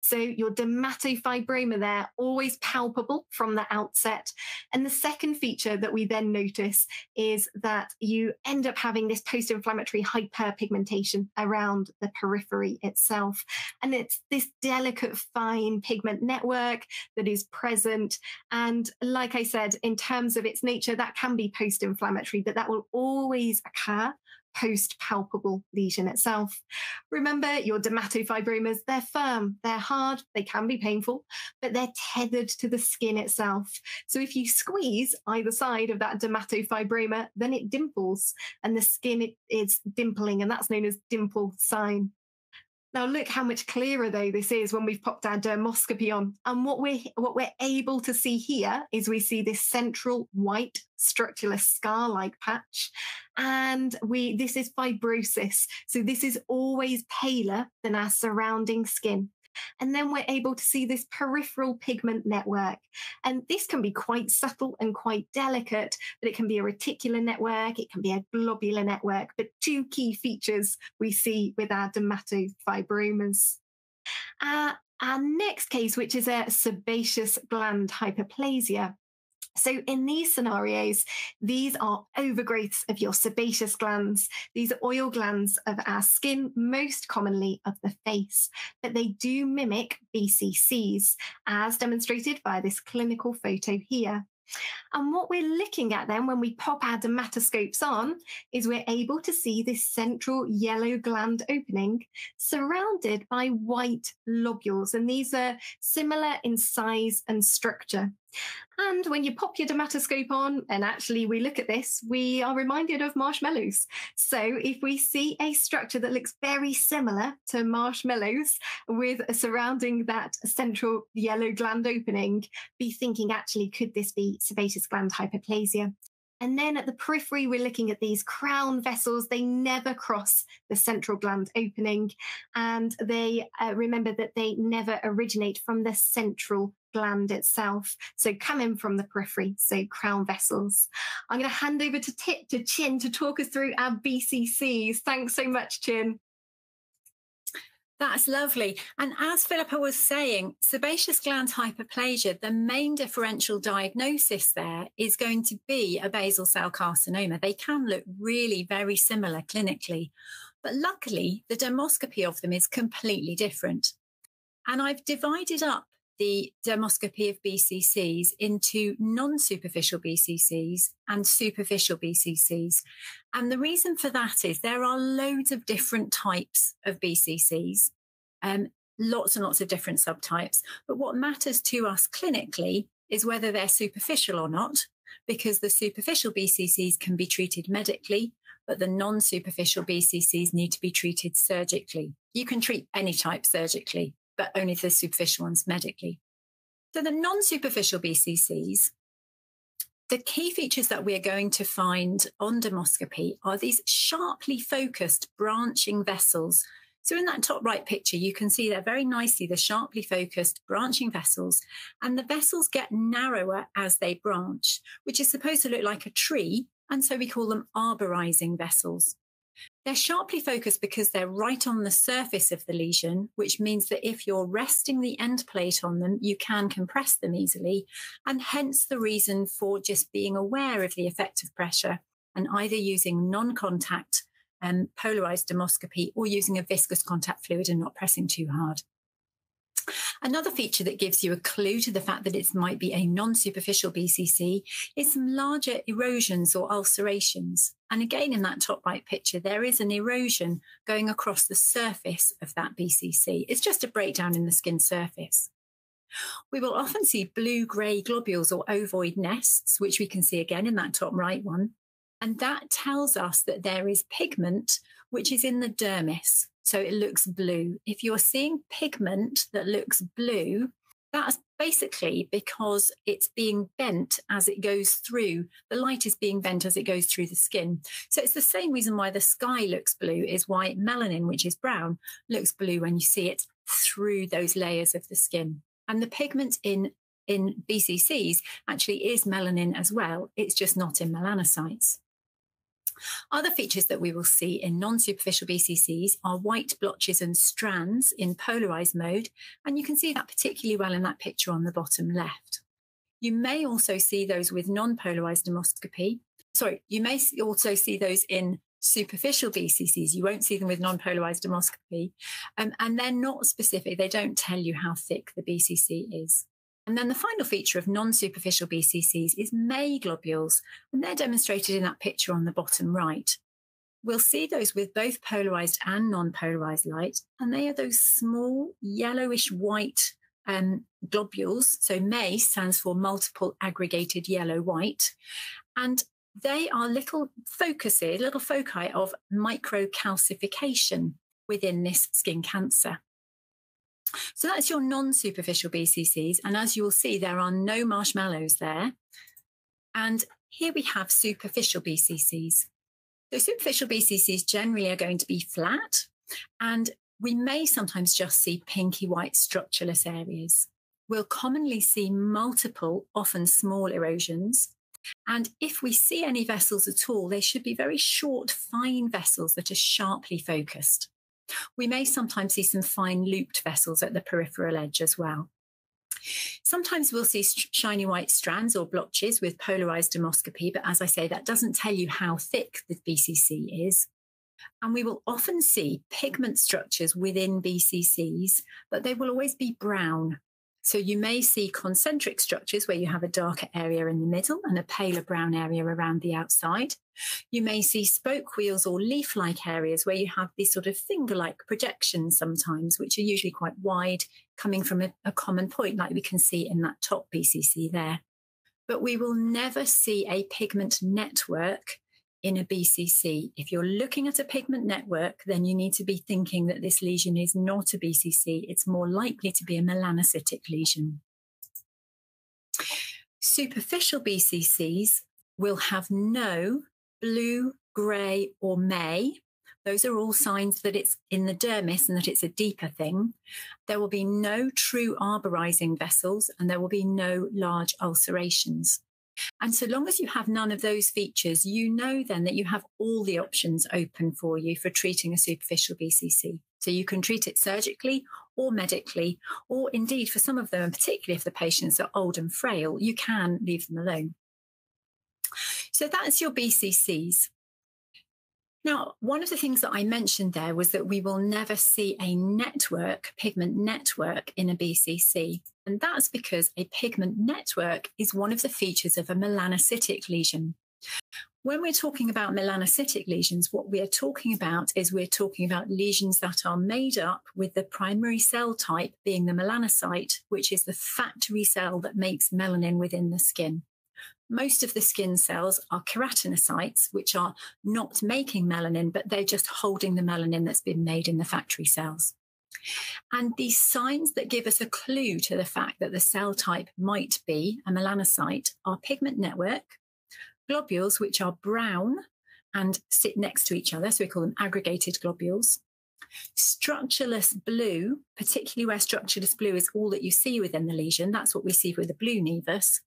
So your dermatofibroma there, always palpable from the outset. And the second feature that we then notice is that you end up having this post-inflammatory hyperpigmentation around the periphery itself. And it's this delicate, fine pigment network that is present. And like I said, in terms of its nature, that can be post-inflammatory, but that will always occur post palpable lesion itself. Remember, your dermatofibromas, they're firm, they're hard, they can be painful, but they're tethered to the skin itself. So if you squeeze either side of that dermatofibroma, then it dimples and the skin is dimpling, and that's known as dimple sign. Now look how much clearer though this is when we've popped our dermoscopy on. And what we're what we're able to see here is we see this central white structural scar-like patch. And we this is fibrosis. So this is always paler than our surrounding skin. And then we're able to see this peripheral pigment network. And this can be quite subtle and quite delicate, but it can be a reticular network, it can be a globular network. But two key features we see with our dermatofibromas. Uh, our next case, which is a sebaceous gland hyperplasia, so, in these scenarios, these are overgrowths of your sebaceous glands. These are oil glands of our skin, most commonly of the face, but they do mimic BCCs, as demonstrated by this clinical photo here. And what we're looking at then when we pop our dermatoscopes on is we're able to see this central yellow gland opening surrounded by white lobules. And these are similar in size and structure. And when you pop your dermatoscope on and actually we look at this, we are reminded of marshmallows. So if we see a structure that looks very similar to marshmallows with surrounding that central yellow gland opening, be thinking actually, could this be sebaceous gland hyperplasia? And then at the periphery, we're looking at these crown vessels. They never cross the central gland opening. And they uh, remember that they never originate from the central gland itself. So coming from the periphery, so crown vessels. I'm going to hand over to Tip to Chin to talk us through our BCCs. Thanks so much, Chin. That's lovely. And as Philippa was saying, sebaceous gland hyperplasia, the main differential diagnosis there is going to be a basal cell carcinoma. They can look really very similar clinically, but luckily the dermoscopy of them is completely different. And I've divided up the dermoscopy of BCCs into non superficial BCCs and superficial BCCs. And the reason for that is there are loads of different types of BCCs, um, lots and lots of different subtypes. But what matters to us clinically is whether they're superficial or not, because the superficial BCCs can be treated medically, but the non superficial BCCs need to be treated surgically. You can treat any type surgically, but only the superficial ones medically. So the non-superficial BCCs, the key features that we're going to find on dermoscopy are these sharply focused branching vessels. So in that top right picture, you can see there very nicely the sharply focused branching vessels, and the vessels get narrower as they branch, which is supposed to look like a tree. And so we call them arborizing vessels. They're sharply focused because they're right on the surface of the lesion, which means that if you're resting the end plate on them, you can compress them easily. And hence the reason for just being aware of the effect of pressure and either using non contact um, polarized dermoscopy or using a viscous contact fluid and not pressing too hard. Another feature that gives you a clue to the fact that it might be a non-superficial BCC is some larger erosions or ulcerations. And again, in that top right picture, there is an erosion going across the surface of that BCC. It's just a breakdown in the skin surface. We will often see blue grey globules or ovoid nests, which we can see again in that top right one. And that tells us that there is pigment which is in the dermis. So it looks blue. If you're seeing pigment that looks blue, that's basically because it's being bent as it goes through. The light is being bent as it goes through the skin. So it's the same reason why the sky looks blue is why melanin, which is brown, looks blue when you see it through those layers of the skin. And the pigment in in BCCs actually is melanin as well. It's just not in melanocytes. Other features that we will see in non-superficial BCCs are white blotches and strands in polarized mode, and you can see that particularly well in that picture on the bottom left. You may also see those with non-polarized dermoscopy. Sorry, you may also see those in superficial BCCs. You won't see them with non-polarized dermoscopy, um, and they're not specific. They don't tell you how thick the BCC is. And then the final feature of non-superficial BCCs is May globules, and they're demonstrated in that picture on the bottom right. We'll see those with both polarized and non-polarized light, and they are those small yellowish white um, globules. So May stands for multiple aggregated yellow white, and they are little focuses, little foci of microcalcification within this skin cancer. So that's your non superficial BCCs. And as you will see, there are no marshmallows there. And here we have superficial BCCs. So superficial BCCs generally are going to be flat, and we may sometimes just see pinky white structureless areas. We'll commonly see multiple, often small erosions. And if we see any vessels at all, they should be very short, fine vessels that are sharply focused. We may sometimes see some fine looped vessels at the peripheral edge as well. Sometimes we'll see shiny white strands or blotches with polarized dermoscopy, but as I say, that doesn't tell you how thick the BCC is. And we will often see pigment structures within BCCs, but they will always be brown so you may see concentric structures where you have a darker area in the middle and a paler brown area around the outside. You may see spoke wheels or leaf like areas where you have these sort of finger like projections sometimes, which are usually quite wide, coming from a, a common point, like we can see in that top BCC there. But we will never see a pigment network in a BCC. If you're looking at a pigment network, then you need to be thinking that this lesion is not a BCC. It's more likely to be a melanocytic lesion. Superficial BCCs will have no blue, grey, or may. Those are all signs that it's in the dermis and that it's a deeper thing. There will be no true arborizing vessels and there will be no large ulcerations. And so long as you have none of those features, you know then that you have all the options open for you for treating a superficial BCC. So you can treat it surgically or medically, or indeed for some of them, and particularly if the patients are old and frail, you can leave them alone. So that's your BCCs. Now, one of the things that I mentioned there was that we will never see a network, pigment network in a BCC. And that's because a pigment network is one of the features of a melanocytic lesion. When we're talking about melanocytic lesions, what we are talking about is we're talking about lesions that are made up with the primary cell type being the melanocyte, which is the factory cell that makes melanin within the skin. Most of the skin cells are keratinocytes, which are not making melanin, but they're just holding the melanin that's been made in the factory cells. And these signs that give us a clue to the fact that the cell type might be a melanocyte are pigment network, globules, which are brown and sit next to each other. So we call them aggregated globules. Structureless blue, particularly where structureless blue is all that you see within the lesion. That's what we see with the blue nevus.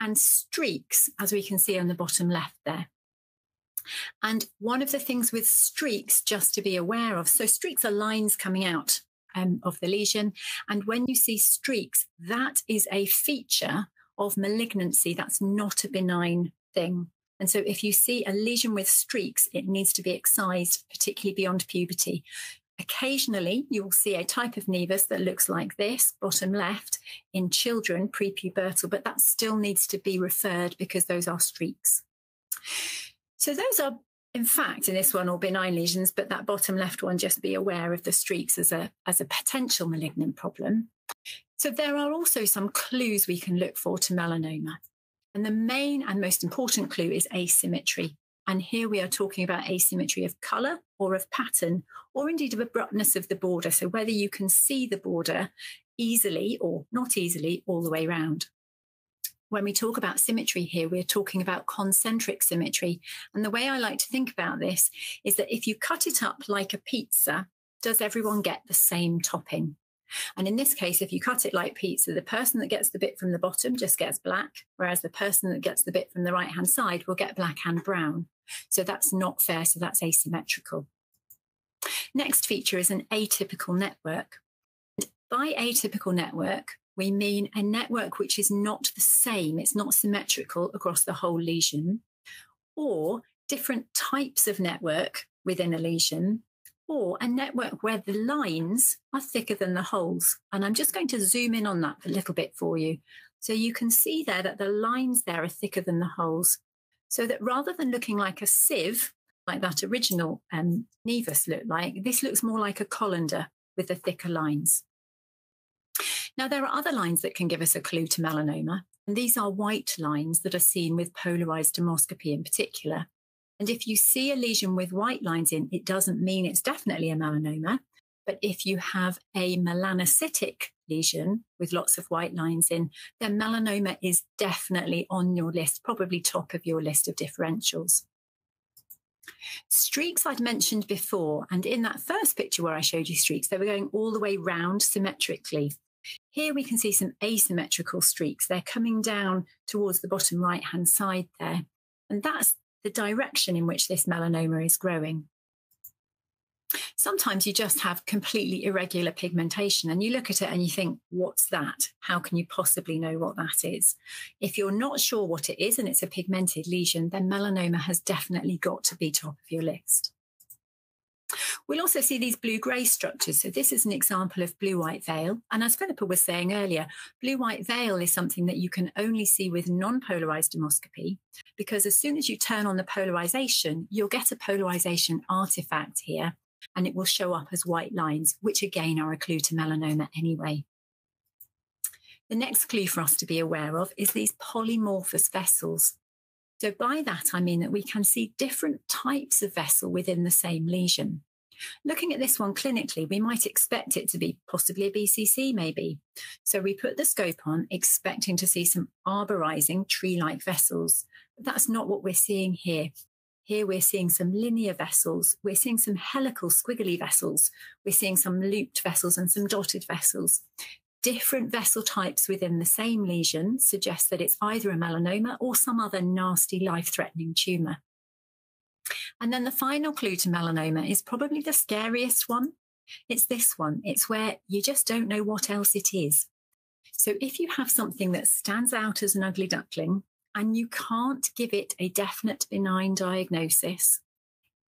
And streaks, as we can see on the bottom left there. And one of the things with streaks, just to be aware of, so streaks are lines coming out um, of the lesion. And when you see streaks, that is a feature of malignancy. That's not a benign thing. And so if you see a lesion with streaks, it needs to be excised, particularly beyond puberty. Occasionally, you will see a type of nevus that looks like this, bottom left, in children prepubertal, but that still needs to be referred because those are streaks. So those are, in fact, in this one, all benign lesions, but that bottom left one, just be aware of the streaks as a, as a potential malignant problem. So there are also some clues we can look for to melanoma. And the main and most important clue is asymmetry. And here we are talking about asymmetry of colour or of pattern, or indeed of abruptness of the border. So whether you can see the border easily or not easily all the way around. When we talk about symmetry here, we're talking about concentric symmetry. And the way I like to think about this is that if you cut it up like a pizza, does everyone get the same topping? And in this case, if you cut it like pizza, the person that gets the bit from the bottom just gets black, whereas the person that gets the bit from the right hand side will get black and brown. So that's not fair. So that's asymmetrical. Next feature is an atypical network. By atypical network, we mean a network which is not the same, it's not symmetrical across the whole lesion, or different types of network within a lesion or a network where the lines are thicker than the holes. And I'm just going to zoom in on that a little bit for you. So you can see there that the lines there are thicker than the holes. So that rather than looking like a sieve, like that original um, nevus looked like, this looks more like a colander with the thicker lines. Now, there are other lines that can give us a clue to melanoma, and these are white lines that are seen with polarized dermoscopy in particular. And if you see a lesion with white lines in, it doesn't mean it's definitely a melanoma. But if you have a melanocytic lesion with lots of white lines in, then melanoma is definitely on your list, probably top of your list of differentials. Streaks I'd mentioned before, and in that first picture where I showed you streaks, they were going all the way round symmetrically. Here we can see some asymmetrical streaks. They're coming down towards the bottom right hand side there. And that's the direction in which this melanoma is growing. Sometimes you just have completely irregular pigmentation and you look at it and you think, what's that? How can you possibly know what that is? If you're not sure what it is and it's a pigmented lesion, then melanoma has definitely got to be top of your list. We'll also see these blue-grey structures. So this is an example of blue-white veil. And as Philippa was saying earlier, blue-white veil is something that you can only see with non-polarized dermoscopy, because as soon as you turn on the polarization, you'll get a polarization artifact here, and it will show up as white lines, which again are a clue to melanoma anyway. The next clue for us to be aware of is these polymorphous vessels. So by that, I mean that we can see different types of vessel within the same lesion. Looking at this one clinically, we might expect it to be possibly a BCC, maybe. So we put the scope on, expecting to see some arborizing tree like vessels. But that's not what we're seeing here. Here we're seeing some linear vessels. We're seeing some helical squiggly vessels. We're seeing some looped vessels and some dotted vessels different vessel types within the same lesion suggest that it's either a melanoma or some other nasty life threatening tumour. And then the final clue to melanoma is probably the scariest one. It's this one. It's where you just don't know what else it is. So if you have something that stands out as an ugly duckling and you can't give it a definite benign diagnosis,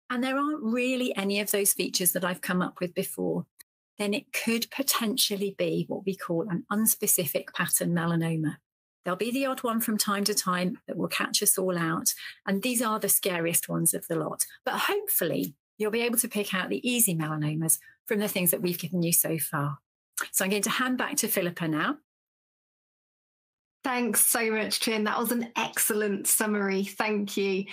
and there aren't really any of those features that I've come up with before, then it could potentially be what we call an unspecific pattern melanoma. There'll be the odd one from time to time that will catch us all out. And these are the scariest ones of the lot. But hopefully, you'll be able to pick out the easy melanomas from the things that we've given you so far. So I'm going to hand back to Philippa now. Thanks so much, Chin. That was an excellent summary. Thank you.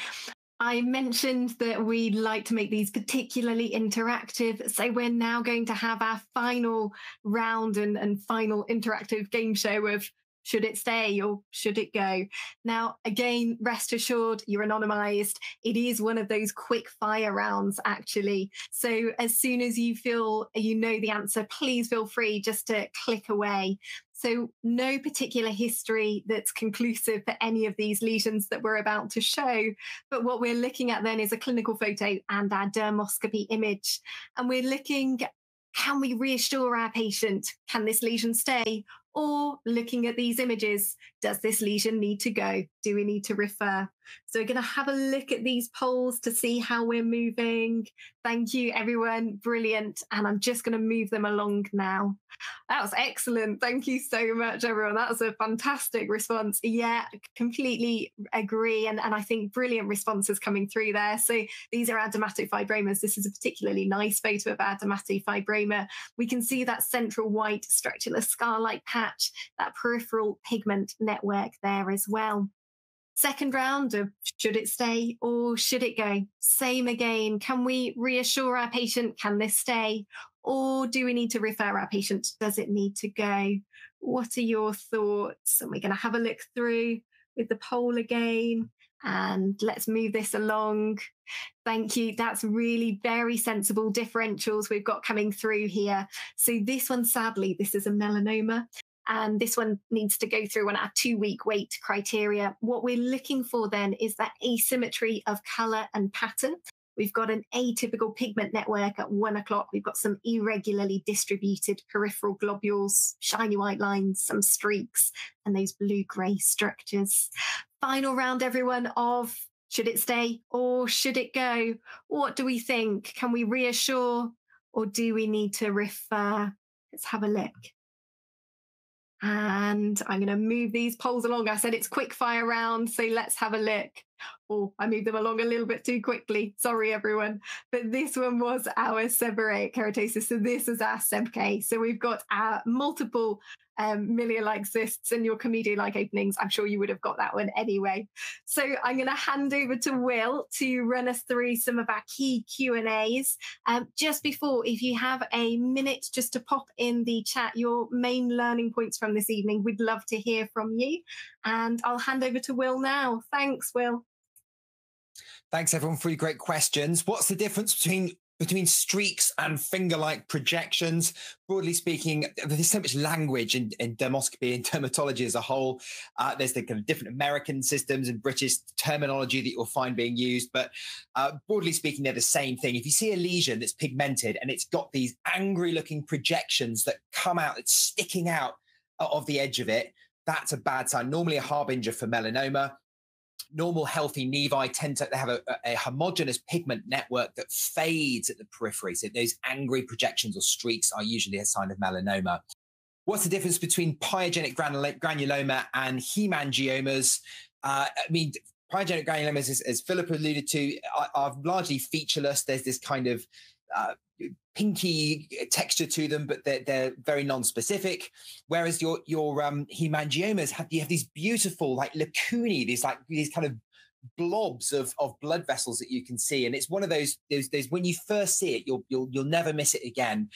I mentioned that we'd like to make these particularly interactive. So we're now going to have our final round and, and final interactive game show of should it stay or should it go? Now, again, rest assured, you're anonymized. It is one of those quick fire rounds, actually. So as soon as you feel you know the answer, please feel free just to click away. So, no particular history that's conclusive for any of these lesions that we're about to show. But what we're looking at then is a clinical photo and our dermoscopy image. And we're looking can we reassure our patient? Can this lesion stay? Or looking at these images, does this lesion need to go? Do we need to refer? So we're going to have a look at these polls to see how we're moving. Thank you, everyone. Brilliant. And I'm just going to move them along now. That was excellent. Thank you so much, everyone. That was a fantastic response. Yeah, completely agree. And, and I think brilliant responses coming through there. So these are our dermatofibroma. This is a particularly nice photo of our dermatofibroma. We can see that central white structural scar-like patch, that peripheral pigment network there as well. Second round of should it stay or should it go? Same again. Can we reassure our patient? Can this stay? Or do we need to refer our patient? Does it need to go? What are your thoughts? And we're going to have a look through with the poll again. And let's move this along. Thank you. That's really very sensible differentials we've got coming through here. So, this one, sadly, this is a melanoma. And this one needs to go through on our two week wait criteria. What we're looking for then is that asymmetry of color and pattern. We've got an atypical pigment network at one o'clock. We've got some irregularly distributed peripheral globules, shiny white lines, some streaks, and those blue grey structures. Final round, everyone, of should it stay or should it go? What do we think? Can we reassure or do we need to refer? Let's have a look. And I'm going to move these polls along. I said it's quick fire round, so let's have a look. Oh, I moved them along a little bit too quickly. Sorry, everyone. But this one was our seborrheic keratosis. So this is our SEBK. So we've got our multiple um, Milia-like cysts and your comedo-like openings. I'm sure you would have got that one anyway. So I'm going to hand over to Will to run us through some of our key Q and A's. Um, just before, if you have a minute, just to pop in the chat your main learning points from this evening, we'd love to hear from you. And I'll hand over to Will now. Thanks, Will. Thanks everyone for your great questions. What's the difference between between streaks and finger-like projections. Broadly speaking, there's so much language in, in dermoscopy and dermatology as a whole. Uh, there's the kind of different American systems and British terminology that you'll find being used, but uh, broadly speaking, they're the same thing. If you see a lesion that's pigmented and it's got these angry-looking projections that come out, that's sticking out of the edge of it, that's a bad sign. Normally, a harbinger for melanoma normal healthy nevi tend to have a, a, pigment network that fades at the periphery. So those angry projections or streaks are usually a sign of melanoma. What's the difference between pyogenic granuloma and hemangiomas? Uh, I mean, pyogenic granulomas, as, as Philippa alluded to, are, are, largely featureless. There's this kind of uh, pinky texture to them, but they're, they're very non-specific. Whereas your your um, hemangiomas have you have these beautiful like lacunae, these like these kind of blobs of, of blood vessels that you can see, and it's one of those those, those when you first see it, you'll you'll you'll never miss it again.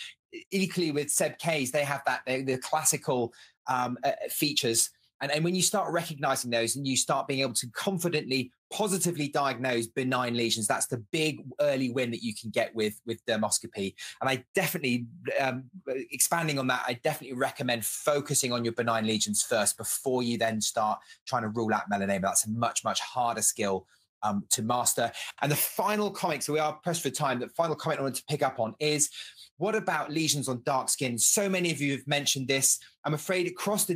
Equally with SEBKs, they have that the classical um, uh, features and, and when you start recognizing those and you start being able to confidently, positively diagnose benign lesions, that's the big early win that you can get with, with dermoscopy. And I definitely, um, expanding on that, I definitely recommend focusing on your benign lesions first before you then start trying to rule out melanoma. That's a much, much harder skill um, to master. And the final comment, so we are pressed for time, the final comment I wanted to pick up on is what about lesions on dark skin? So many of you have mentioned this. I'm afraid across the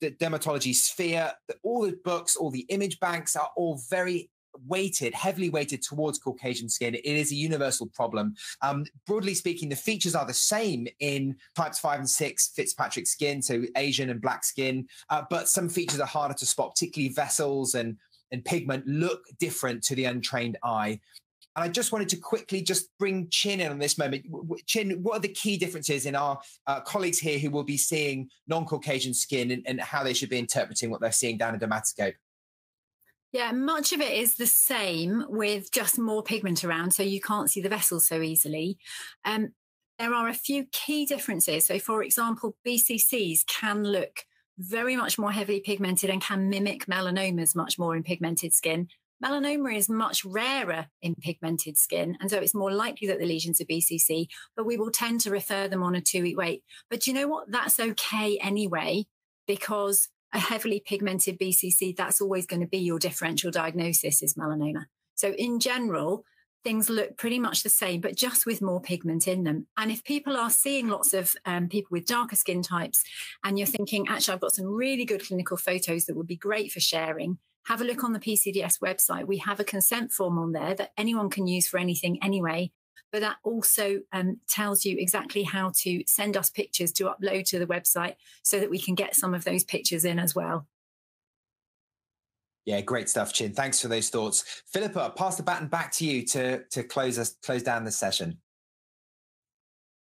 the dermatology sphere, all the books, all the image banks are all very weighted, heavily weighted towards Caucasian skin. It is a universal problem. Um, broadly speaking, the features are the same in types five and six Fitzpatrick skin, so Asian and black skin, uh, but some features are harder to spot, particularly vessels and and pigment look different to the untrained eye. And I just wanted to quickly just bring Chin in on this moment. Chin, what are the key differences in our uh, colleagues here who will be seeing non-Caucasian skin and, and, how they should be interpreting what they're seeing down a dermatoscope? Yeah, much of it is the same with just more pigment around, so you can't see the vessels so easily. Um, there are a few key differences. So, for example, BCCs can look very much more heavily pigmented and can mimic melanomas much more in pigmented skin. Melanoma is much rarer in pigmented skin, and so it's more likely that the lesions are BCC, but we will tend to refer them on a two week wait. But you know what? That's okay anyway, because a heavily pigmented BCC, that's always going to be your differential diagnosis is melanoma. So in general, things look pretty much the same, but just with more pigment in them. And if people are seeing lots of um, people with darker skin types and you're thinking, actually, I've got some really good clinical photos that would be great for sharing, have a look on the PCDS website. We have a consent form on there that anyone can use for anything anyway. But that also um, tells you exactly how to send us pictures to upload to the website so that we can get some of those pictures in as well. Yeah, great stuff, Chin. Thanks for those thoughts. Philippa, pass the baton back to you to, to close us close down the session.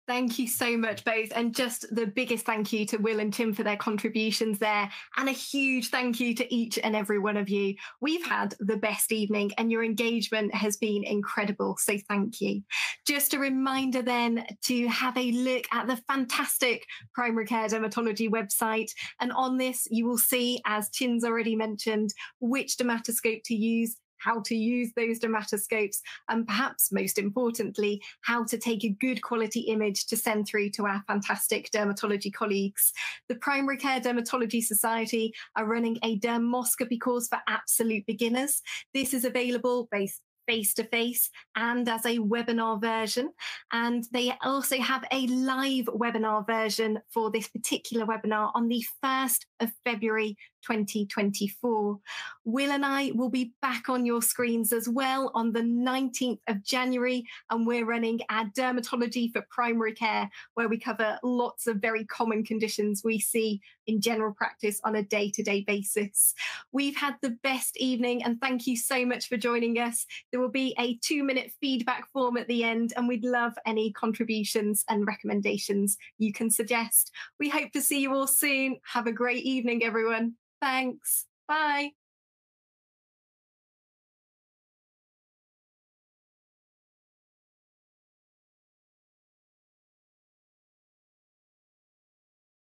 Thank you so much, both. And just the biggest thank you to Will and Tim for their contributions there. And a huge thank you to each and every one of you. We've had the best evening and your engagement has been incredible. So thank you. Just a reminder then to have a look at the fantastic primary care dermatology website. And on this, you will see, as Chin's already mentioned, which dermatoscope to use how to use those dermatoscopes, and perhaps most importantly, how to take a good quality image to send through to our fantastic dermatology colleagues. The Primary Care Dermatology Society are running a dermoscopy course for absolute beginners. This is available both face to face and as a webinar version. And they also have a live webinar version for this particular webinar on the 1st of February 2024. Will and I will be back on your screens as well on the 19th of January, and we're running our dermatology for primary care, where we cover lots of very common conditions we see in general practice on a day to day basis. We've had the best evening, and thank you so much for joining us. There will be a two minute feedback form at the end, and we'd love any contributions and recommendations you can suggest. We hope to see you all soon. Have a great evening, everyone. Thanks. Bye.